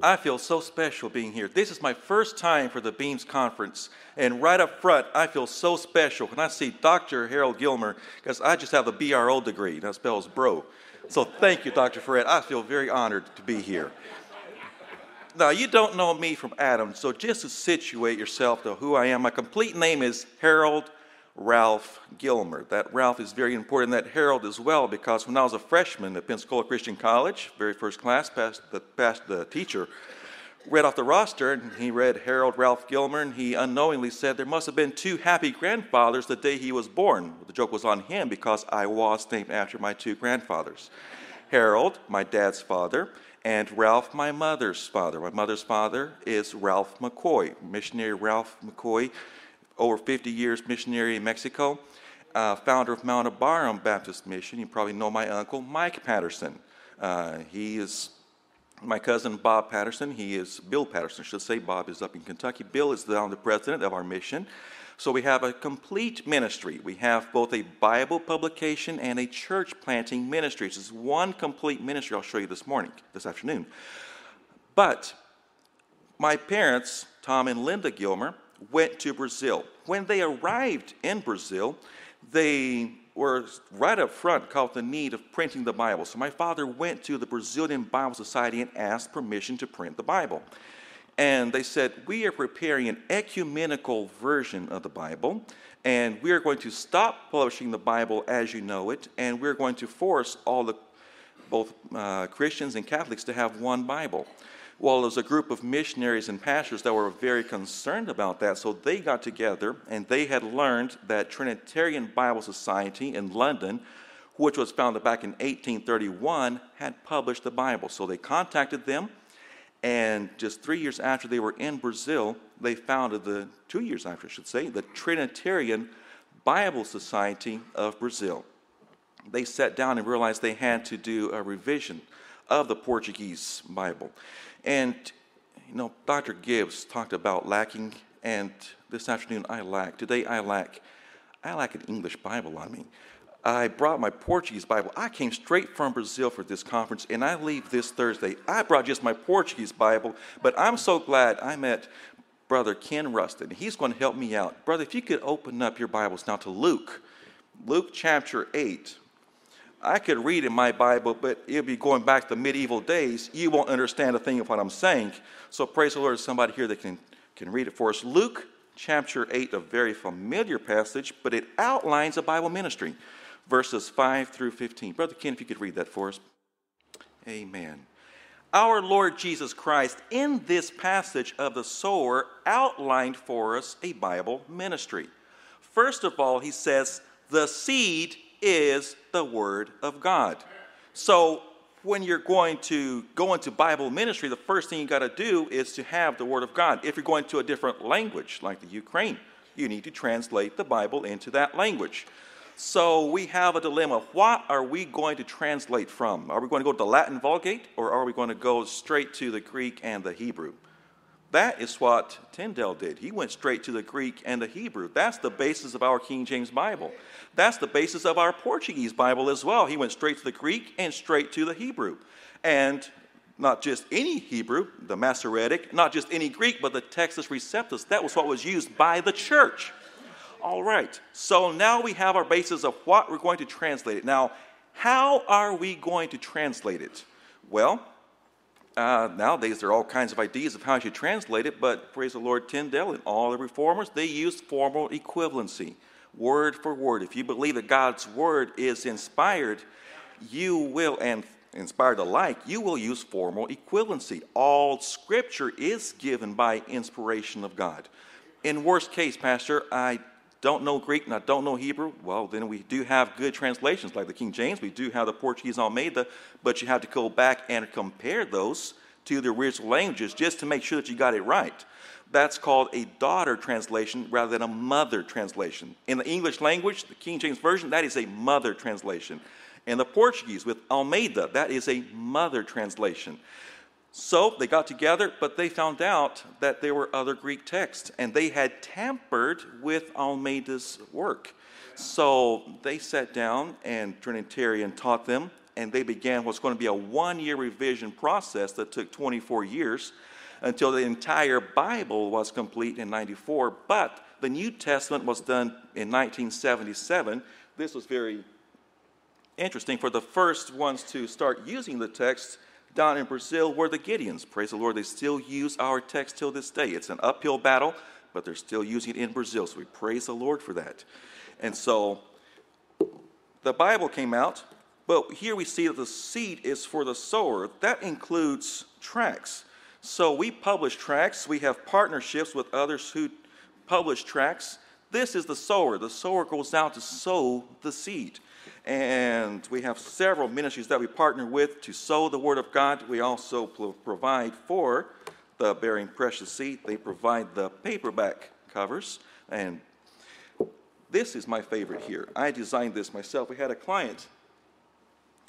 I feel so special being here. This is my first time for the Beams Conference. And right up front, I feel so special when I see Dr. Harold Gilmer, because I just have a BRO degree. That spells bro. So thank you, Dr. Ferret. I feel very honored to be here. Now, you don't know me from Adam, so just to situate yourself to who I am, my complete name is Harold Ralph Gilmer. That Ralph is very important, that Harold as well, because when I was a freshman at Pensacola Christian College, very first class, passed the, passed the teacher, read off the roster, and he read Harold Ralph Gilmer, and he unknowingly said there must have been two happy grandfathers the day he was born. The joke was on him because I was named after my two grandfathers. Harold, my dad's father, and Ralph, my mother's father. My mother's father is Ralph McCoy, missionary Ralph McCoy, over 50 years missionary in Mexico, uh, founder of Mount Abarim Baptist Mission. You probably know my uncle, Mike Patterson. Uh, he is my cousin Bob Patterson. He is Bill Patterson, I should say. Bob is up in Kentucky. Bill is now the president of our mission. So we have a complete ministry. We have both a Bible publication and a church planting ministry. This is one complete ministry I'll show you this morning, this afternoon. But my parents, Tom and Linda Gilmer, went to Brazil. When they arrived in Brazil, they were right up front called the need of printing the Bible. So my father went to the Brazilian Bible Society and asked permission to print the Bible. And they said, We are preparing an ecumenical version of the Bible, and we are going to stop publishing the Bible as you know it, and we're going to force all the both uh, Christians and Catholics to have one Bible. Well, there's a group of missionaries and pastors that were very concerned about that, so they got together and they had learned that Trinitarian Bible Society in London, which was founded back in 1831, had published the Bible. So they contacted them and just three years after they were in Brazil, they founded the, two years after, I should say, the Trinitarian Bible Society of Brazil. They sat down and realized they had to do a revision of the Portuguese Bible. And, you know, Dr. Gibbs talked about lacking, and this afternoon I lack. Today I lack. I lack an English Bible on me. I brought my Portuguese Bible. I came straight from Brazil for this conference, and I leave this Thursday. I brought just my Portuguese Bible, but I'm so glad I met Brother Ken Rustin. He's going to help me out. Brother, if you could open up your Bibles now to Luke, Luke chapter 8. I could read in my Bible, but it'll be going back to medieval days. You won't understand a thing of what I'm saying. So praise the Lord, somebody here that can, can read it for us. Luke chapter 8, a very familiar passage, but it outlines a Bible ministry verses 5 through 15. Brother Ken, if you could read that for us. Amen. Our Lord Jesus Christ, in this passage of the sower, outlined for us a Bible ministry. First of all, he says, the seed is the Word of God. So, when you're going to go into Bible ministry, the first thing you got to do is to have the Word of God. If you're going to a different language, like the Ukraine, you need to translate the Bible into that language. So we have a dilemma. What are we going to translate from? Are we going to go to the Latin Vulgate or are we going to go straight to the Greek and the Hebrew? That is what Tyndale did. He went straight to the Greek and the Hebrew. That's the basis of our King James Bible. That's the basis of our Portuguese Bible as well. He went straight to the Greek and straight to the Hebrew. And not just any Hebrew, the Masoretic, not just any Greek, but the Textus Receptus. That was what was used by the church. All right, so now we have our basis of what we're going to translate it. Now, how are we going to translate it? Well, uh, nowadays there are all kinds of ideas of how you should translate it, but praise the Lord, Tyndale and all the reformers, they use formal equivalency, word for word. If you believe that God's word is inspired, you will, and inspired alike, you will use formal equivalency. All scripture is given by inspiration of God. In worst case, Pastor, I don't know Greek and I don't know Hebrew, well, then we do have good translations like the King James. We do have the Portuguese Almeida, but you have to go back and compare those to the original languages just to make sure that you got it right. That's called a daughter translation rather than a mother translation. In the English language, the King James Version, that is a mother translation. In the Portuguese, with Almeida, that is a mother translation. So they got together, but they found out that there were other Greek texts, and they had tampered with Almeida's work. So they sat down, and Trinitarian taught them and they began what's going to be a one year revision process that took 24 years until the entire Bible was complete in 94. But the New Testament was done in 1977. This was very interesting. For the first ones to start using the text down in Brazil were the Gideons. Praise the Lord, they still use our text till this day. It's an uphill battle, but they're still using it in Brazil. So we praise the Lord for that. And so the Bible came out, but here we see that the seed is for the sower. That includes tracts. So we publish tracts, we have partnerships with others who publish tracts. This is the sower. The sower goes out to sow the seed. And we have several ministries that we partner with to sow the Word of God. We also provide for the Bearing Precious Seed, they provide the paperback covers. And this is my favorite here. I designed this myself. We had a client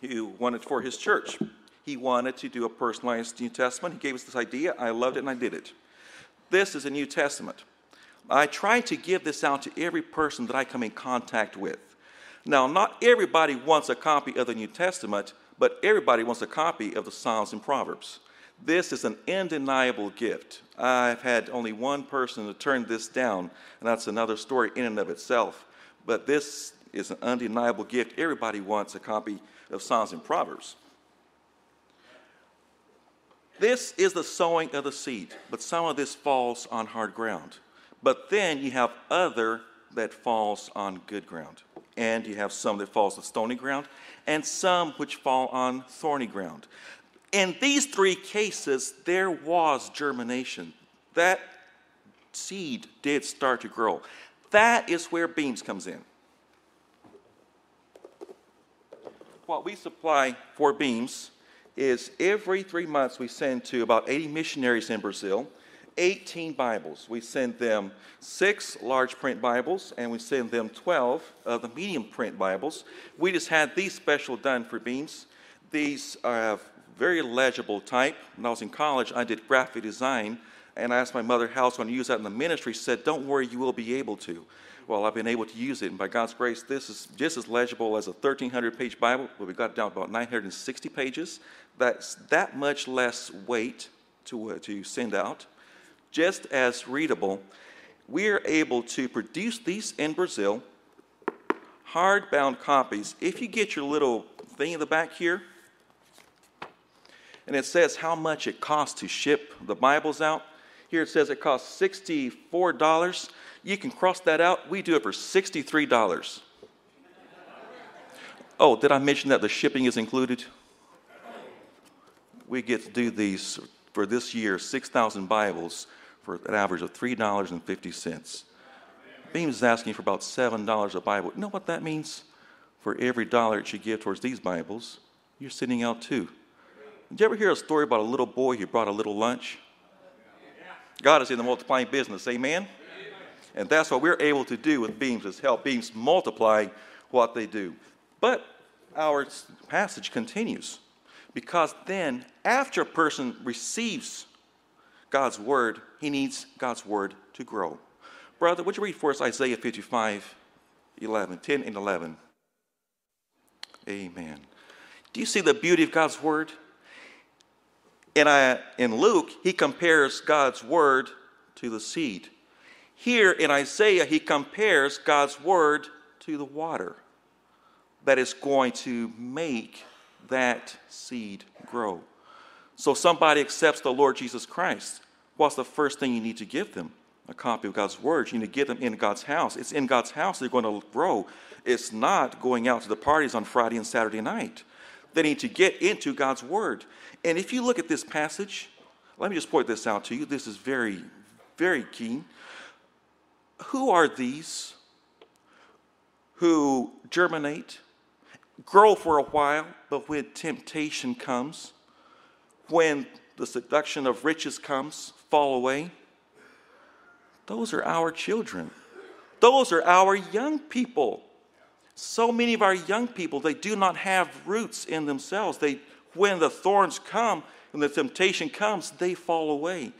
who wanted for his church. He wanted to do a personalized New Testament. He gave us this idea. I loved it and I did it. This is a New Testament. I try to give this out to every person that I come in contact with. Now, not everybody wants a copy of the New Testament, but everybody wants a copy of the Psalms and Proverbs. This is an undeniable gift. I've had only one person to turn this down, and that's another story in and of itself. But this is an undeniable gift. Everybody wants a copy of Psalms and Proverbs. This is the sowing of the seed, but some of this falls on hard ground. But then you have other that falls on good ground and you have some that falls on stony ground, and some which fall on thorny ground. In these three cases, there was germination. That seed did start to grow. That is where beams comes in. What we supply for beams is every three months we send to about 80 missionaries in Brazil 18 Bibles. We send them six large print Bibles and we send them 12 of the medium print Bibles. We just had these special done for Beams. These are very legible type. When I was in college, I did graphic design and I asked my mother how I was going to use that in the ministry. She said, Don't worry, you will be able to. Well, I've been able to use it, and by God's grace, this is just as legible as a 1,300 page Bible, but we got down about 960 pages. That's that much less weight to, uh, to send out just as readable, we are able to produce these in Brazil, hardbound copies. If you get your little thing in the back here, and it says how much it costs to ship the Bibles out. Here it says it costs $64. You can cross that out. We do it for $63. Oh, did I mention that the shipping is included? We get to do these for this year, 6,000 Bibles for an average of $3.50. Beams is asking for about $7 a Bible. You know what that means? For every dollar that you give towards these Bibles, you're sending out two. Did you ever hear a story about a little boy who brought a little lunch? God is in the multiplying business, amen? And that's what we're able to do with beams is help beams multiply what they do. But our passage continues because then after a person receives God's word, he needs God's word to grow. Brother, would you read for us Isaiah 55, 11, 10 and 11? Amen. Do you see the beauty of God's word? In, I, in Luke, he compares God's word to the seed. Here in Isaiah, he compares God's word to the water that is going to make that seed grow. So somebody accepts the Lord Jesus Christ. What's the first thing you need to give them? A copy of God's Word. You need to get them in God's house. It's in God's house they're going to grow. It's not going out to the parties on Friday and Saturday night. They need to get into God's Word. And if you look at this passage, let me just point this out to you. This is very, very keen. Who are these who germinate, grow for a while, but when temptation comes, when the seduction of riches comes, fall away. Those are our children. Those are our young people. So many of our young people, they do not have roots in themselves. They, when the thorns come and the temptation comes, they fall away.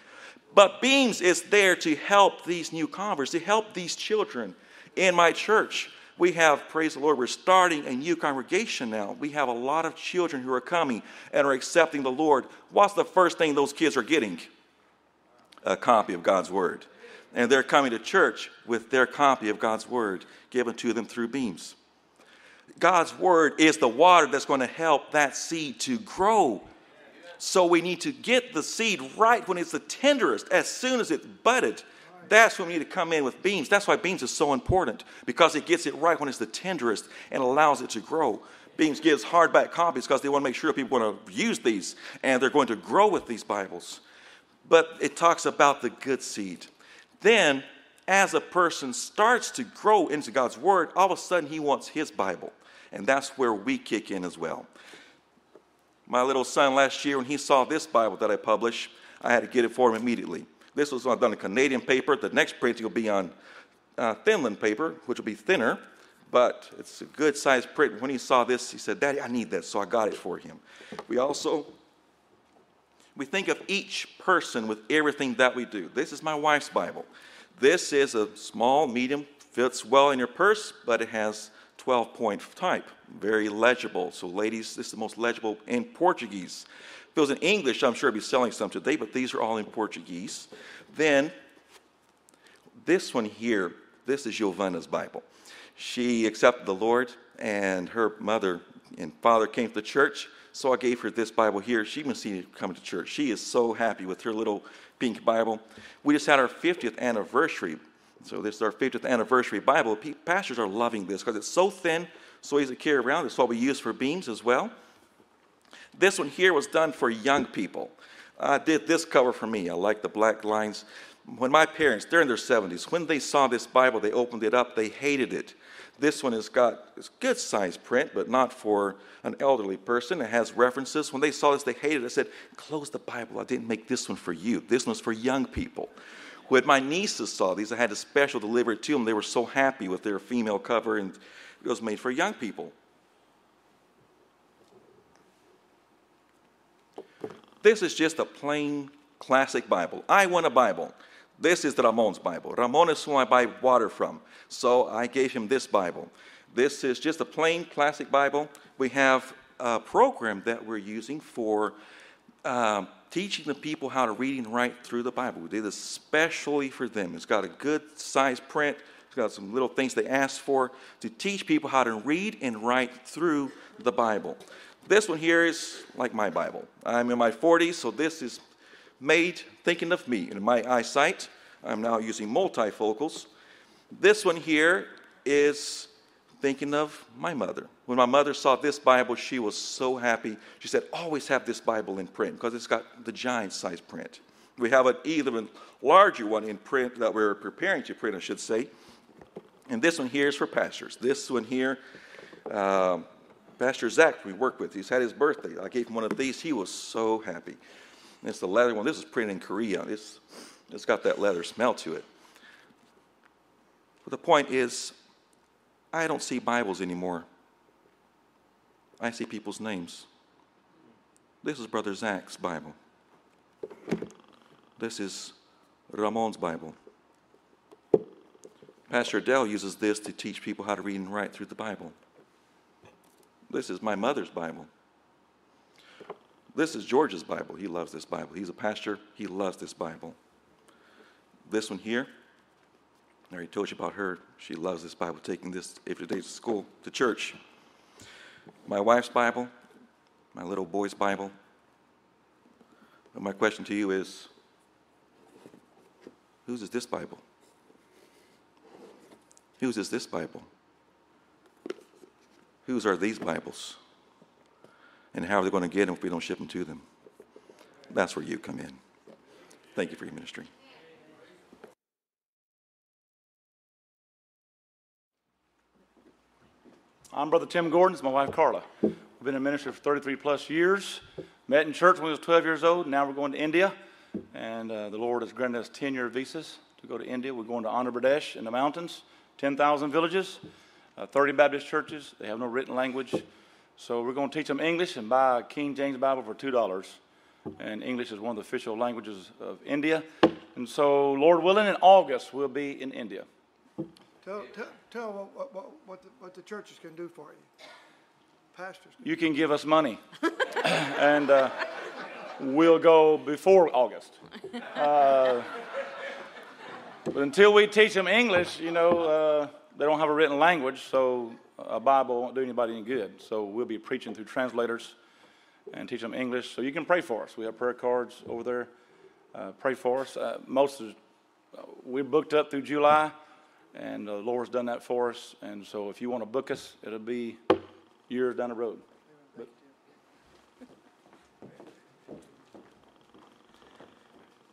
But Beams is there to help these new converts, to help these children in my church. We have, praise the Lord, we're starting a new congregation now. We have a lot of children who are coming and are accepting the Lord. What's the first thing those kids are getting? A copy of God's Word. And they're coming to church with their copy of God's Word given to them through beams. God's Word is the water that's going to help that seed to grow. So we need to get the seed right when it's the tenderest, as soon as it's budded. That's when we need to come in with beams. That's why beams is so important because it gets it right when it's the tenderest and allows it to grow. Beams gives hardback copies because they want to make sure people want to use these and they're going to grow with these Bibles. But it talks about the good seed. Then, as a person starts to grow into God's Word, all of a sudden he wants his Bible. And that's where we kick in as well. My little son last year, when he saw this Bible that I published, I had to get it for him immediately. This was done on Canadian paper. The next printing will be on uh, Finland paper, which will be thinner, but it's a good size print. When he saw this, he said, Daddy, I need this, so I got it for him. We also we think of each person with everything that we do. This is my wife's Bible. This is a small, medium, fits well in your purse, but it has 12 point type. Very legible. So, ladies, this is the most legible in Portuguese. If it was in English, I'm sure I'd be selling some today, but these are all in Portuguese. Then, this one here, this is Giovanna's Bible. She accepted the Lord, and her mother and father came to the church. So I gave her this Bible here. She even seen it coming to church. She is so happy with her little pink Bible. We just had our 50th anniversary. So this is our 50th anniversary Bible. Pastors are loving this because it's so thin, so easy to carry around. It's what we use for beams as well. This one here was done for young people. I did this cover for me. I like the black lines. When my parents, they're in their 70s, when they saw this Bible, they opened it up, they hated it. This one has got good size print, but not for an elderly person. It has references. When they saw this, they hated it. I said, Close the Bible. I didn't make this one for you. This one's for young people. When my nieces saw these, I had a special delivered to them. They were so happy with their female cover, and it was made for young people. This is just a plain classic Bible. I want a Bible. This is Ramon's Bible. Ramon is who I buy water from. So I gave him this Bible. This is just a plain classic Bible. We have a program that we're using for um, teaching the people how to read and write through the Bible. We did this especially for them. It's got a good size print. It's got some little things they asked for to teach people how to read and write through the Bible. This one here is like my Bible. I'm in my 40s, so this is made thinking of me. In my eyesight, I'm now using multifocals. This one here is thinking of my mother. When my mother saw this Bible, she was so happy. She said, always have this Bible in print because it's got the giant size print. We have an even larger one in print that we're preparing to print, I should say. And this one here is for pastors. This one here, um, Pastor Zach, we work with, he's had his birthday. I gave him one of these. He was so happy. It's the leather one. This is printed in Korea. It's, it's got that leather smell to it. But the point is, I don't see Bibles anymore. I see people's names. This is Brother Zach's Bible. This is Ramon's Bible. Pastor Dell uses this to teach people how to read and write through the Bible. This is my mother's Bible. This is George's Bible. He loves this Bible. He's a pastor. He loves this Bible. This one here, I already told you about her. She loves this Bible, taking this every day to school, to church. My wife's Bible, my little boy's Bible. But my question to you is whose is this Bible? Whose is this Bible? Whose are these Bibles? And how are they going to get them if we don't ship them to them? That's where you come in. Thank you for your ministry. I'm Brother Tim Gordon. It's my wife Carla. We've been in ministry for 33 plus years. Met in church when we was 12 years old. Now we're going to India, and uh, the Lord has granted us 10-year visas to go to India. We're going to Andhra Pradesh in the mountains, 10,000 villages, uh, 30 Baptist churches. They have no written language. So we're going to teach them English and buy a King James Bible for $2. And English is one of the official languages of India. And so, Lord willing, in August, we'll be in India. Tell, tell, tell what, what- what, the, what the churches can do for you. Pastors. You can give us money. and uh, we'll go before August. Uh, but until we teach them English, you know, uh, they don't have a written language, so a Bible won't do anybody any good. So we'll be preaching through translators and teach them English. So you can pray for us. We have prayer cards over there. Uh, pray for us. Uh, most of we're booked up through July, and the Lord's done that for us. And so if you want to book us, it'll be years down the road. But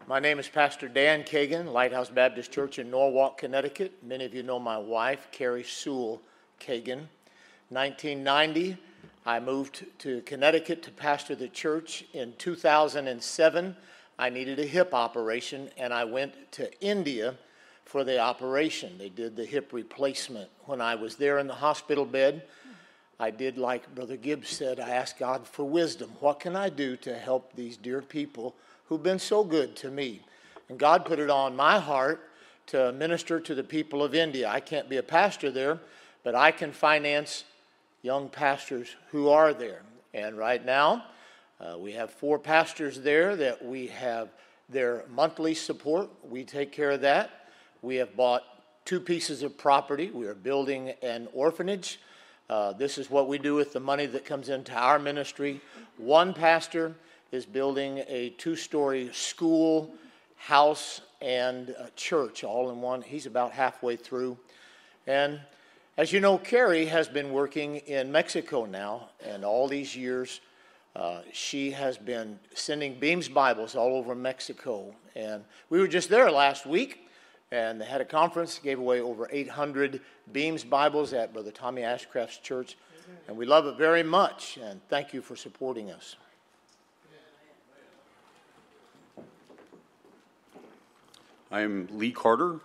My name is Pastor Dan Kagan, Lighthouse Baptist Church in Norwalk, Connecticut. Many of you know my wife, Carrie Sewell Kagan. 1990, I moved to Connecticut to pastor the church. In 2007, I needed a hip operation, and I went to India for the operation. They did the hip replacement. When I was there in the hospital bed, I did like Brother Gibbs said, I asked God for wisdom. What can I do to help these dear people who've been so good to me? And God put it on my heart to minister to the people of India. I can't be a pastor there, but I can finance young pastors who are there. And right now, uh, we have four pastors there that we have their monthly support. We take care of that. We have bought two pieces of property. We are building an orphanage. Uh, this is what we do with the money that comes into our ministry. One pastor is building a two story school, house, and church all in one. He's about halfway through. And as you know, Carrie has been working in Mexico now, and all these years, uh, she has been sending Beams Bibles all over Mexico. And we were just there last week, and they had a conference, gave away over 800 Beams Bibles at Brother Tommy Ashcraft's church. And we love it very much, and thank you for supporting us. I'm Lee Carter.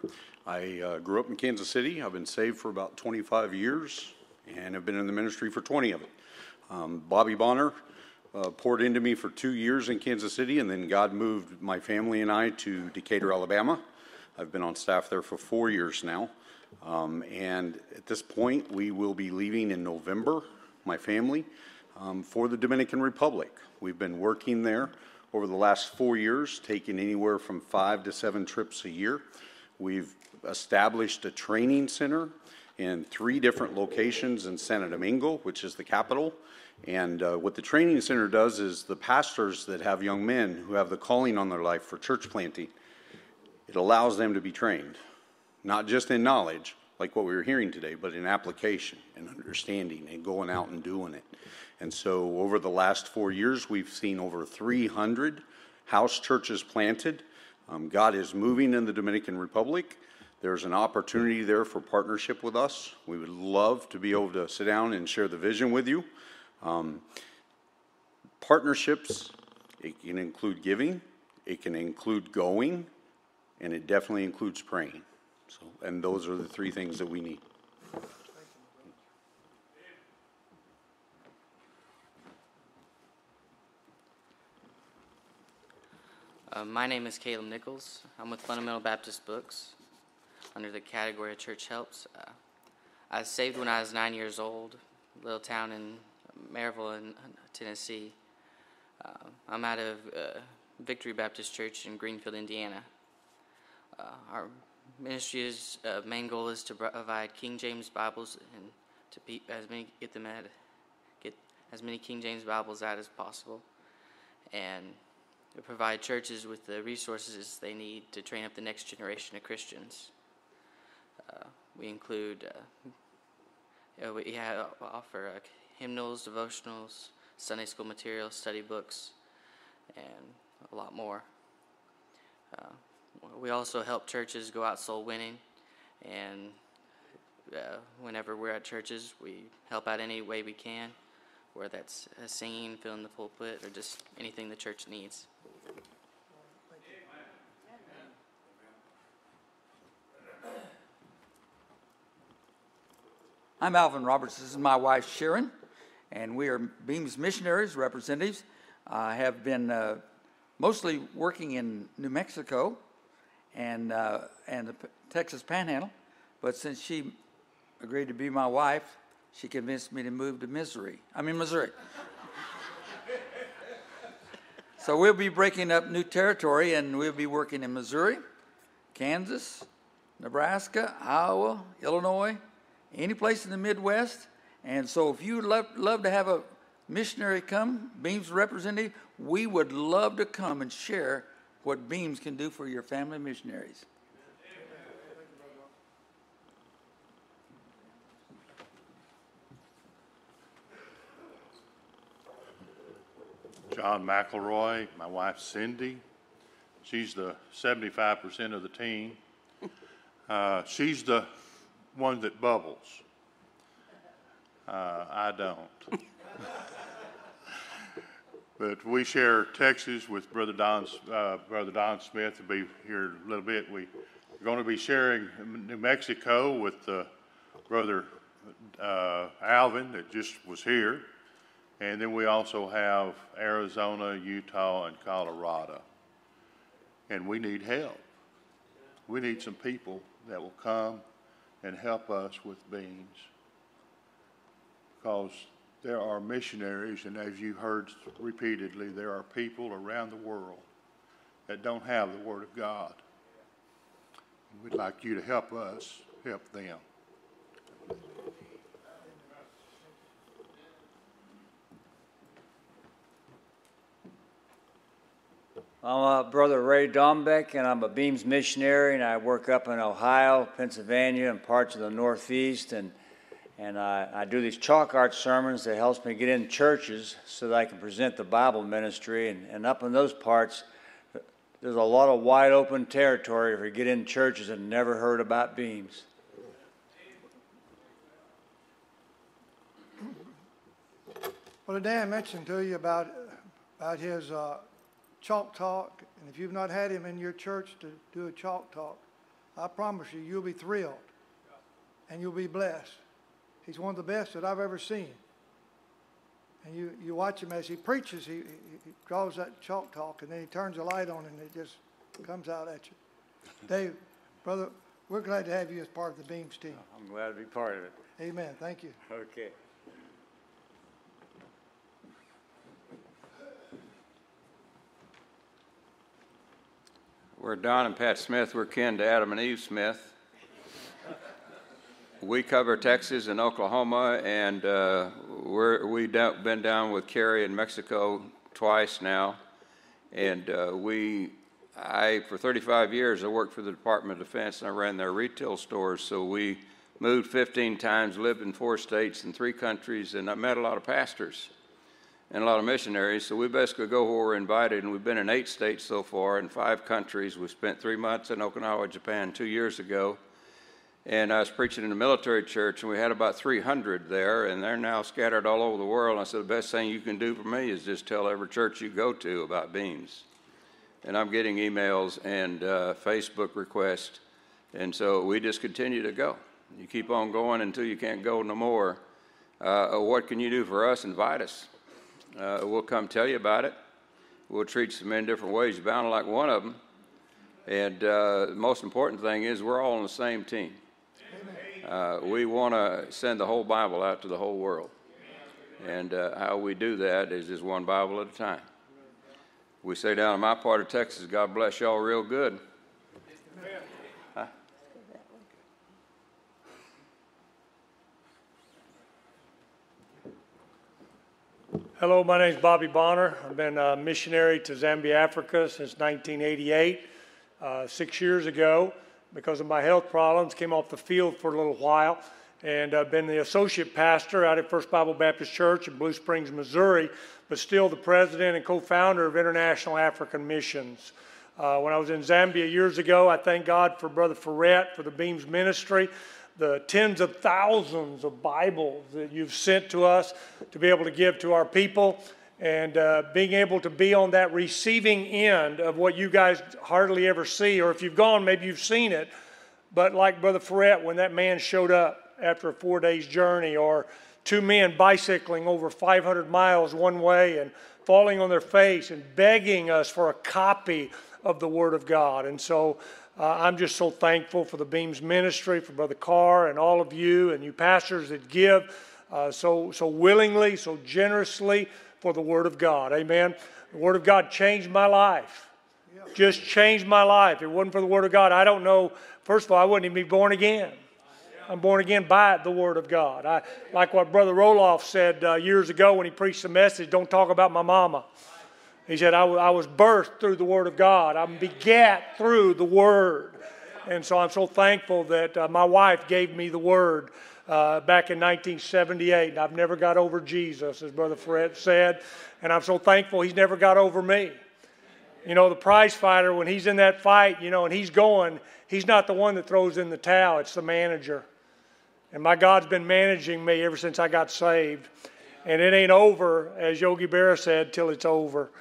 I uh, grew up in Kansas City. I've been saved for about 25 years and have been in the ministry for 20 of it. Um, Bobby Bonner uh, poured into me for two years in Kansas City, and then God moved my family and I to Decatur, Alabama. I've been on staff there for four years now. Um, and at this point, we will be leaving in November, my family, um, for the Dominican Republic. We've been working there over the last four years, taking anywhere from five to seven trips a year. We've established a training center in three different locations in Santo Domingo, which is the capital. And uh, what the training center does is the pastors that have young men who have the calling on their life for church planting, it allows them to be trained, not just in knowledge, like what we were hearing today, but in application and understanding and going out and doing it. And so over the last four years, we've seen over 300 house churches planted. Um, God is moving in the Dominican Republic. There's an opportunity there for partnership with us. We would love to be able to sit down and share the vision with you. Um, partnerships, it can include giving, it can include going, and it definitely includes praying. So, and those are the three things that we need. Uh, my name is Caleb Nichols. I'm with Fundamental Baptist Books under the category of Church Helps. Uh, I was saved when I was nine years old, little town in Maryville, in Tennessee. Uh, I'm out of uh, Victory Baptist Church in Greenfield, Indiana. Uh, our ministry's uh, main goal is to provide King James Bibles and to pe- as many get them at get as many King James Bibles out as possible, and provide churches with the resources they need to train up the next generation of Christians. Uh, we include, uh, we have, offer hymnals, devotionals, Sunday school materials, study books, and a lot more. Uh, we also help churches go out soul winning, and uh, whenever we're at churches, we help out any way we can, whether that's uh, singing, filling the pulpit, or just anything the church needs. I'm Alvin Roberts. This is my wife Sharon, and we are Beams missionaries representatives. I have been uh, mostly working in New Mexico and uh, and the P- Texas Panhandle, but since she agreed to be my wife, she convinced me to move to Missouri. I mean, Missouri. so we'll be breaking up new territory and we'll be working in Missouri, Kansas, Nebraska, Iowa, Illinois, any place in the Midwest. And so if you would love, love to have a missionary come, Beams representative, we would love to come and share what Beams can do for your family missionaries. John McElroy, my wife Cindy. She's the 75% of the team. Uh, she's the one that bubbles. Uh, I don't. but we share Texas with Brother Don, uh, Brother Don Smith. will be here a little bit. We, are going to be sharing New Mexico with uh, Brother uh, Alvin that just was here. And then we also have Arizona, Utah, and Colorado. And we need help. We need some people that will come and help us with Beams. Because there are missionaries, and as you heard repeatedly, there are people around the world that don't have the Word of God. We'd like you to help us help them. I'm uh, Brother Ray Dombeck, and I'm a Beams missionary, and I work up in Ohio, Pennsylvania, and parts of the Northeast, and and I, I do these chalk art sermons that helps me get in churches so that I can present the Bible ministry, and, and up in those parts, there's a lot of wide open territory if you get in churches and never heard about Beams. Well, today I mentioned to you about, about his uh, chalk talk, and if you've not had him in your church to do a chalk talk, I promise you, you'll be thrilled and you'll be blessed. He's one of the best that I've ever seen. And you, you watch him as he preaches, he, he draws that chalk talk, and then he turns the light on, and it just comes out at you. Dave, brother, we're glad to have you as part of the Beams team. I'm glad to be part of it. Amen. Thank you. Okay. We're Don and Pat Smith. We're kin to Adam and Eve Smith. We cover Texas and Oklahoma, and uh, we're, we've been down with Carrie in Mexico twice now. And uh, we, I, for 35 years, I worked for the Department of Defense and I ran their retail stores. So we moved 15 times, lived in four states and three countries, and I met a lot of pastors and a lot of missionaries. So we basically go where we're invited, and we've been in eight states so far in five countries. We spent three months in Okinawa, Japan, two years ago. And I was preaching in a military church, and we had about 300 there, and they're now scattered all over the world. And I said, The best thing you can do for me is just tell every church you go to about beams. And I'm getting emails and uh, Facebook requests. And so we just continue to go. You keep on going until you can't go no more. Uh, what can you do for us? Invite us. Uh, we'll come tell you about it. We'll treat you in different ways. You're bound to like one of them. And uh, the most important thing is we're all on the same team. Uh, we want to send the whole Bible out to the whole world. And uh, how we do that is just one Bible at a time. We say down in my part of Texas, God bless y'all real good. Hello, my name is Bobby Bonner. I've been a missionary to Zambia, Africa since 1988. Uh, six years ago, because of my health problems, came off the field for a little while and I've been the associate pastor out at First Bible Baptist Church in Blue Springs, Missouri, but still the president and co-founder of International African Missions. Uh, when I was in Zambia years ago, I thank God for Brother Ferret, for the Beams Ministry, the tens of thousands of Bibles that you've sent to us to be able to give to our people, and uh, being able to be on that receiving end of what you guys hardly ever see, or if you've gone, maybe you've seen it. But like Brother Ferret, when that man showed up after a four days journey, or two men bicycling over 500 miles one way and falling on their face and begging us for a copy of the Word of God. And so uh, I'm just so thankful for the Beams ministry, for Brother Carr and all of you and you pastors that give uh, so, so willingly, so generously for the Word of God. Amen. The Word of God changed my life. Just changed my life. If it wasn't for the Word of God, I don't know. First of all, I wouldn't even be born again. I'm born again by the Word of God. I, like what Brother Roloff said uh, years ago when he preached the message, don't talk about my mama. He said, I, was birthed through the Word of God. I'm begat through the Word. And so I'm so thankful that uh, my wife gave me the Word uh, back in 1978. And I've never got over Jesus, as Brother Fred said. And I'm so thankful he's never got over me. You know, the prize fighter, when he's in that fight, you know, and he's going, he's not the one that throws in the towel, it's the manager. And my God's been managing me ever since I got saved. And it ain't over, as Yogi Berra said, till it's over.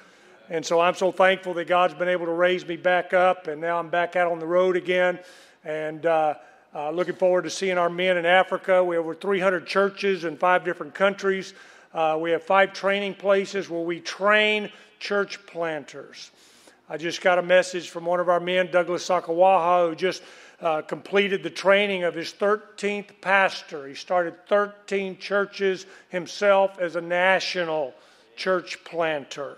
And so I'm so thankful that God's been able to raise me back up, and now I'm back out on the road again. And uh, uh, looking forward to seeing our men in Africa. We have over 300 churches in five different countries. Uh, we have five training places where we train church planters. I just got a message from one of our men, Douglas Sakawaha, who just uh, completed the training of his 13th pastor. He started 13 churches himself as a national church planter.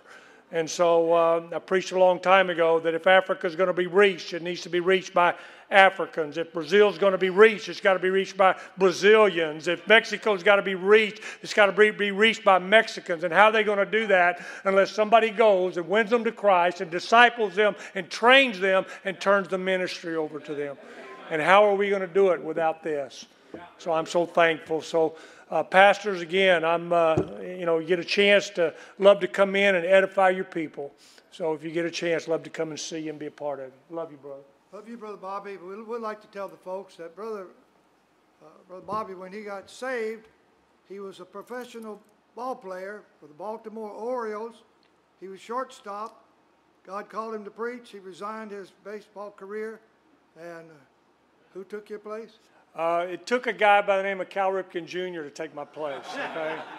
And so uh, I preached a long time ago that if Africa is going to be reached, it needs to be reached by Africans. If Brazil is going to be reached, it's got to be reached by Brazilians. If Mexico's got to be reached, it's got to be, be reached by Mexicans. And how are they going to do that unless somebody goes and wins them to Christ and disciples them and trains them and turns the ministry over to them? And how are we going to do it without this? So I'm so thankful. So, uh, pastors, again, I'm, uh, you know, you get a chance to love to come in and edify your people. So if you get a chance, love to come and see you and be a part of it. Love you, brother. Love you, Brother Bobby. We would like to tell the folks that Brother, uh, Brother Bobby, when he got saved, he was a professional ball player for the Baltimore Orioles. He was shortstop. God called him to preach. He resigned his baseball career. And uh, who took your place? Uh, it took a guy by the name of Cal Ripken Jr. to take my place, okay?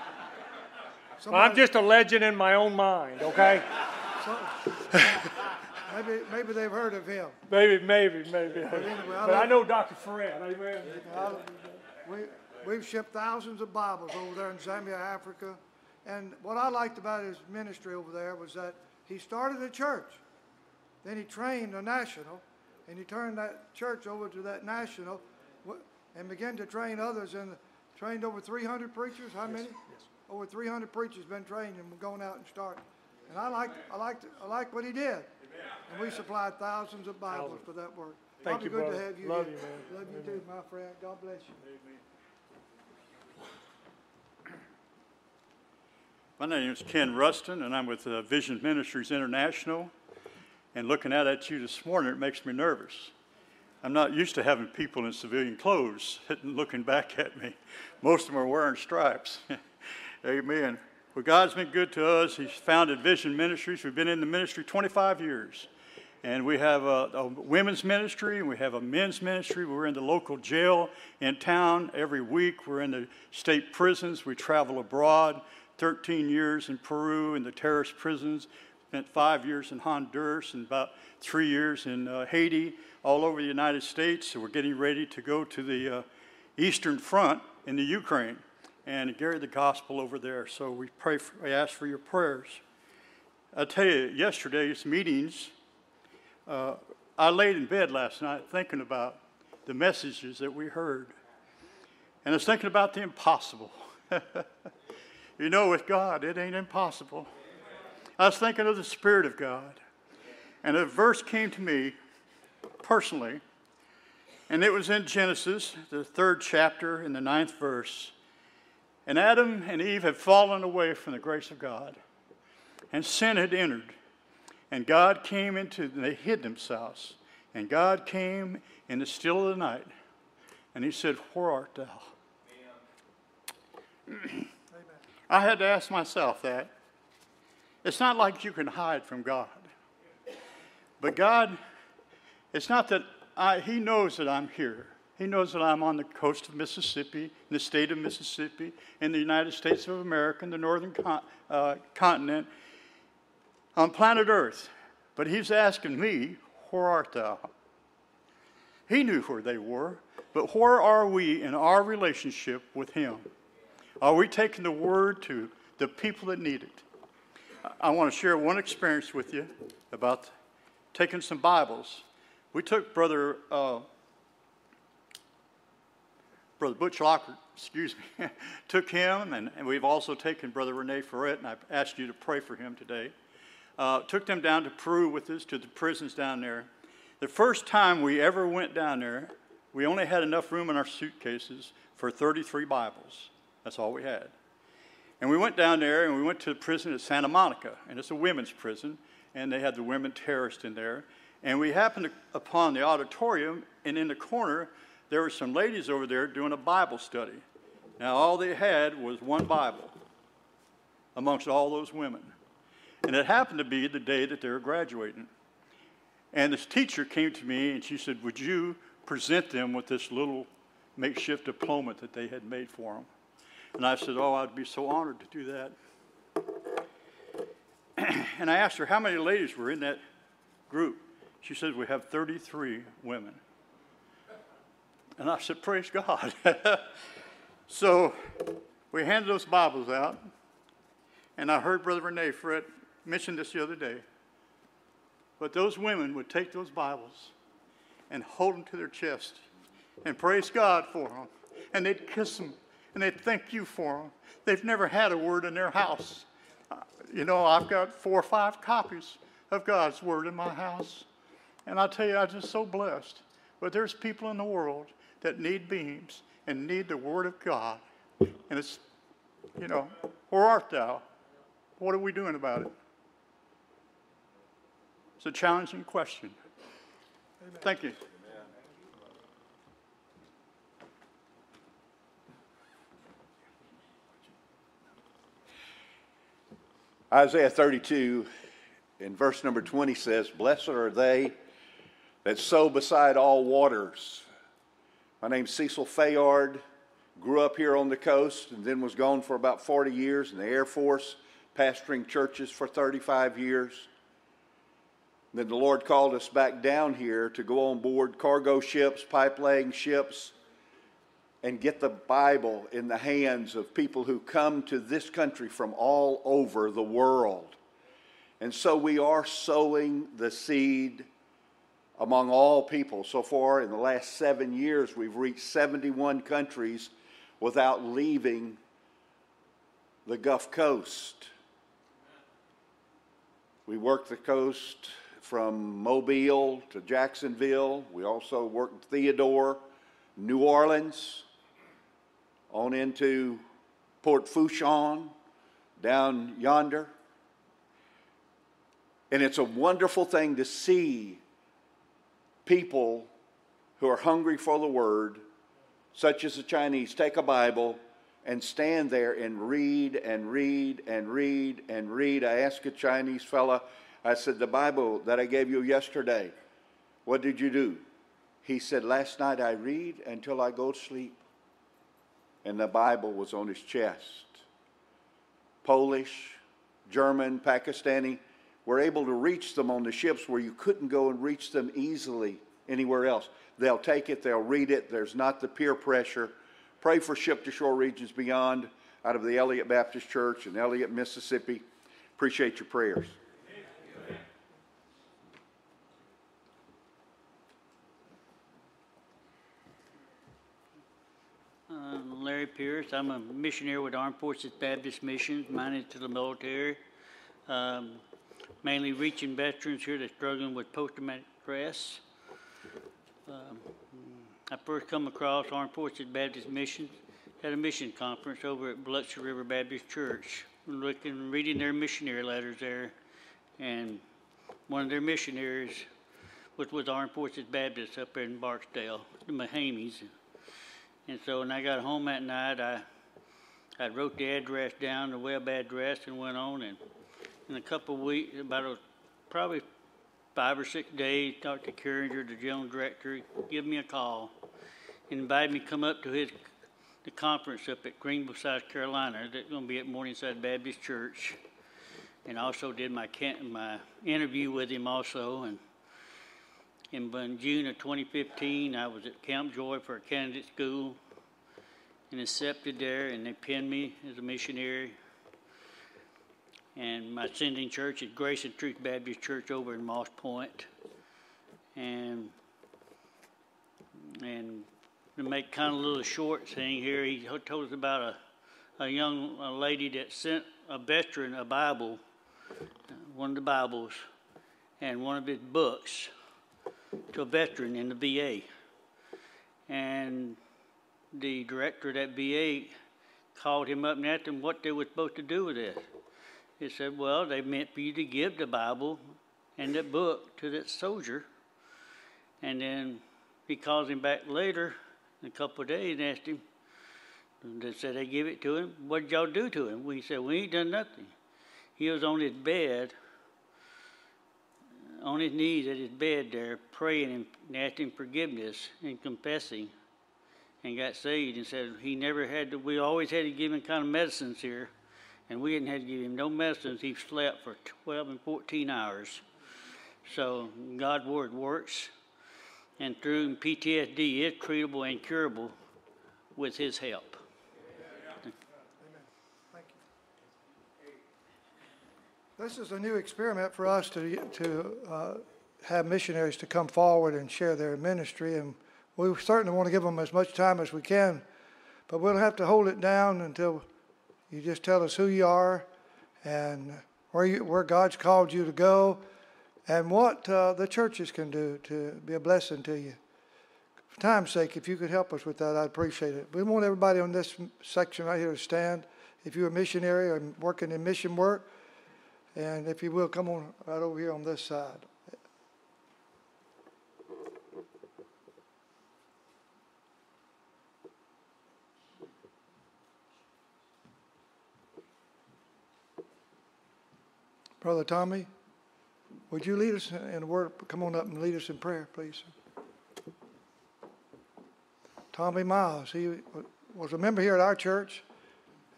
Well, I'm just a legend in my own mind, okay? So- maybe, maybe they've heard of him. Maybe, maybe, maybe. But, anyway, I But I know Dr. Fred, amen. Uh, We, we've shipped thousands of Bibles over there in Zambia, Africa. And what I liked about his ministry over there was that he started a church. Then he trained a national, and he turned that church over to that national and began to train others. And trained over 300 preachers. How many? Yes. Over 300 preachers been trained and we're going out and starting. And I liked, I liked, I liked what he did. And we supplied thousands of Bibles for that work. Thank Bobby, you, good brother. to have you Love here. you, man. Love you too, my friend. God bless you. My name is Ken Rustin, and I'm with uh, Vision Ministries International. And looking out at you this morning, it makes me nervous. I'm not used to having people in civilian clothes sitting looking back at me. Most of them are wearing stripes. Amen. Well, God's been good to us. He's founded Vision Ministries. We've been in the ministry 25 years. And we have a, a women's ministry, and we have a men's ministry. We're in the local jail in town every week. We're in the state prisons. We travel abroad. 13 years in Peru in the terrorist prisons. Spent five years in Honduras and about three years in uh, Haiti, all over the United States. We're getting ready to go to the uh, Eastern Front in the Ukraine and carry the gospel over there. So we pray. For, I ask for your prayers. I tell you, yesterday's meetings, uh, I laid in bed last night thinking about the messages that we heard, and I was thinking about the impossible. you know, with God, it ain't impossible. I was thinking of the Spirit of God, and a verse came to me personally, and it was in Genesis, the third chapter, in the ninth verse. And Adam and Eve had fallen away from the grace of God, and sin had entered. And God came into, and they hid themselves. And God came in the still of the night, and He said, Where art thou? I had to ask myself that. It's not like you can hide from God. But God, it's not that I, He knows that I'm here. He knows that I'm on the coast of Mississippi, in the state of Mississippi, in the United States of America, in the northern con- uh, continent, on planet Earth. But he's asking me, Where art thou? He knew where they were, but where are we in our relationship with him? Are we taking the word to the people that need it? I want to share one experience with you about taking some Bibles. We took Brother uh, Brother Butch Lockard, excuse me, took him, and, and, we've also taken Brother Rene Ferret, and I've asked you to pray for him today. Uh, took them down to Peru with us to the prisons down there. The first time we ever went down there, we only had enough room in our suitcases for 33 Bibles. That's all we had. And we went down there and we went to the prison at Santa Monica, and it's a women's prison, and they had the women terrorists in there. And we happened upon the auditorium, and in the corner, there were some ladies over there doing a Bible study. Now, all they had was one Bible amongst all those women. And it happened to be the day that they were graduating. And this teacher came to me and she said, Would you present them with this little makeshift diploma that they had made for them? And I said, Oh, I'd be so honored to do that. and I asked her how many ladies were in that group. She said, We have 33 women. And I said, Praise God. so we handed those Bibles out, and I heard Brother Rene Fred mention this the other day. But those women would take those Bibles and hold them to their chest and praise God for them. And they'd kiss them and they'd thank you for them. They've never had a word in their house. Uh, you know, I've got four or five copies of God's word in my house. And I tell you, I'm just so blessed. But there's people in the world that need beams and need the Word of God. And it's, you know, where art thou? What are we doing about it? It's a challenging question. Amen. Thank you. Isaiah 32 in verse number 20 says, Blessed are they that sow beside all waters my name's Cecil Fayard. Grew up here on the coast and then was gone for about 40 years in the Air Force, pastoring churches for 35 years. Then the Lord called us back down here to go on board cargo ships, pipe laying ships, and get the Bible in the hands of people who come to this country from all over the world. And so we are sowing the seed among all people. So far, in the last seven years, we've reached 71 countries without leaving the Gulf Coast. We work the coast from Mobile to Jacksonville. We also work Theodore, New Orleans, on into Port Fourchon, down yonder. And it's a wonderful thing to see people who are hungry for the word, such as the Chinese, take a Bible and stand there and read and read and read and read. I asked a Chinese fella, I said, The Bible that I gave you yesterday, what did you do? He said, Last night I read until I go to sleep. And the Bible was on his chest. Polish, German, Pakistani, were able to reach them on the ships where you couldn't go and reach them easily anywhere else. They'll take it, they'll read it, there's not the peer pressure. Pray for Ship to Shore Regions Beyond out of the Elliott Baptist Church in Elliott, Mississippi. Appreciate your prayers. Uh, Larry Pierce. I'm a missionary with Armed Forces Baptist Mission, minded to the military. Um, mainly reaching veterans here that are struggling with post-traumatic stress. Um, I first come across Armed Forces Baptist Mission at a mission conference over at Biloxi River Baptist Church, looking, reading their missionary letters there, and one of their missionaries was with Armed Forces Baptist up there in Barksdale, the Mahamies. And so when I got home that night, I I wrote the address down, the web address, and went on and in a couple of weeks, about a, probably five or six days, talked to Carringer, the general director, give me a call, and invited me to come up to his the conference up at Greenville, South Carolina. That's going to be at Morningside Baptist Church. and also did my my interview with him also. And in in June of 2015, I was at Camp Joy for a candidate school, and accepted there, and they pinned me as a missionary. And my sending church is Grace and Truth Baptist Church over in Moss Point. And and to make kind of a little short thing here, he told us about a, a young a lady that sent a veteran a Bible, one of the Bibles, and one of his books to a veteran in the VA. And the director of that VA called him up and asked him what they were supposed to do with He said, Well, they meant for you to give the Bible and that book to that soldier. And then he calls him back later, in a couple of days, and asked him, they said they give it to him. What did y'all do to him? We said, We ain't done nothing. He was on his bed, on his knees at his bed there, praying and asking forgiveness and confessing, and got saved. And said he never had to, we always had to give him kind of medicines here, and we didn't have to give him no medicines. He slept for 12 and 14 hours. So God's word works, and through PTSD, it's treatable and curable with his help. This is a new experiment for us to, to uh, have missionaries to come forward and share their ministry, and we certainly want to give them as much time as we can, but we'll have to hold it down until you just tell us who you are and where, you, where God's called you to go and what uh, the churches can do to be a blessing to you. For time's sake, if you could help us with that, I'd appreciate it. We want everybody on this section right here to stand. If you're a missionary or working in mission work, and if you will, come on right over here on this side. Brother Tommy, would you lead us in a word? Come on up and lead us in prayer, please. Tommy Miles, he was a member here at our church,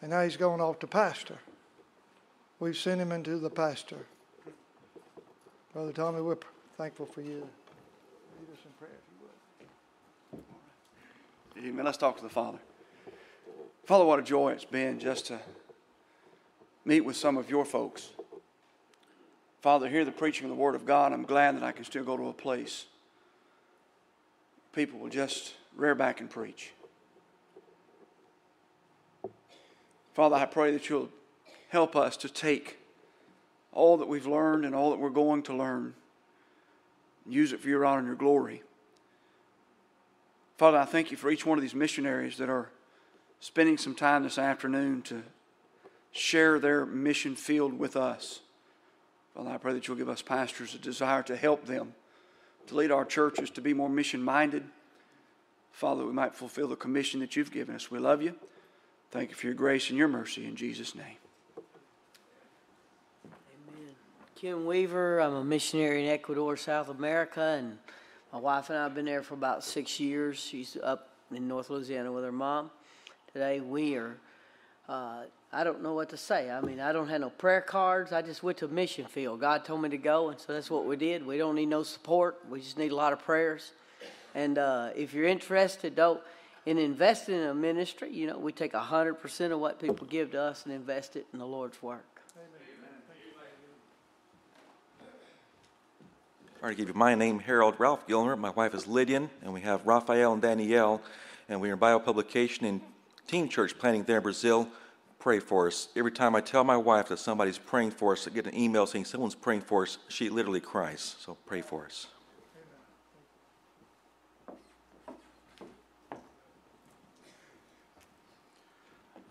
and now he's going off to pastor. We've sent him into the pastor. Brother Tommy, we're thankful for you. Lead us in prayer, if you would. Amen. Let's talk to the Father. Father, what a joy it's been just to meet with some of your folks. Father, hear the preaching of the Word of God. I'm glad that I can still go to a place people will just rear back and preach. Father, I pray that you'll help us to take all that we've learned and all that we're going to learn, and use it for your honor and your glory. Father, I thank you for each one of these missionaries that are spending some time this afternoon to share their mission field with us. Father, I pray that you'll give us pastors a desire to help them, to lead our churches to be more mission minded. Father, we might fulfill the commission that you've given us. We love you. Thank you for your grace and your mercy in Jesus' name. Amen. Kim Weaver, I'm a missionary in Ecuador, South America, and my wife and I have been there for about six years. She's up in North Louisiana with her mom. Today we are uh, I don't know what to say. I mean, I don't have no prayer cards. I just went to a mission field. God told me to go, and so that's what we did. We don't need no support. We just need a lot of prayers. And uh, if you're interested, don't in investing in a ministry, you know, we take hundred percent of what people give to us and invest it in the Lord's work. All right, to give you my name, Harold Ralph Gilmer. My wife is Lydian, and we have Raphael and Danielle, and we're in Bible publication in Team Church planting there in Brazil pray for us. Every time I tell my wife that somebody's praying for us, I get an email saying someone's praying for us, she literally cries. So pray for us.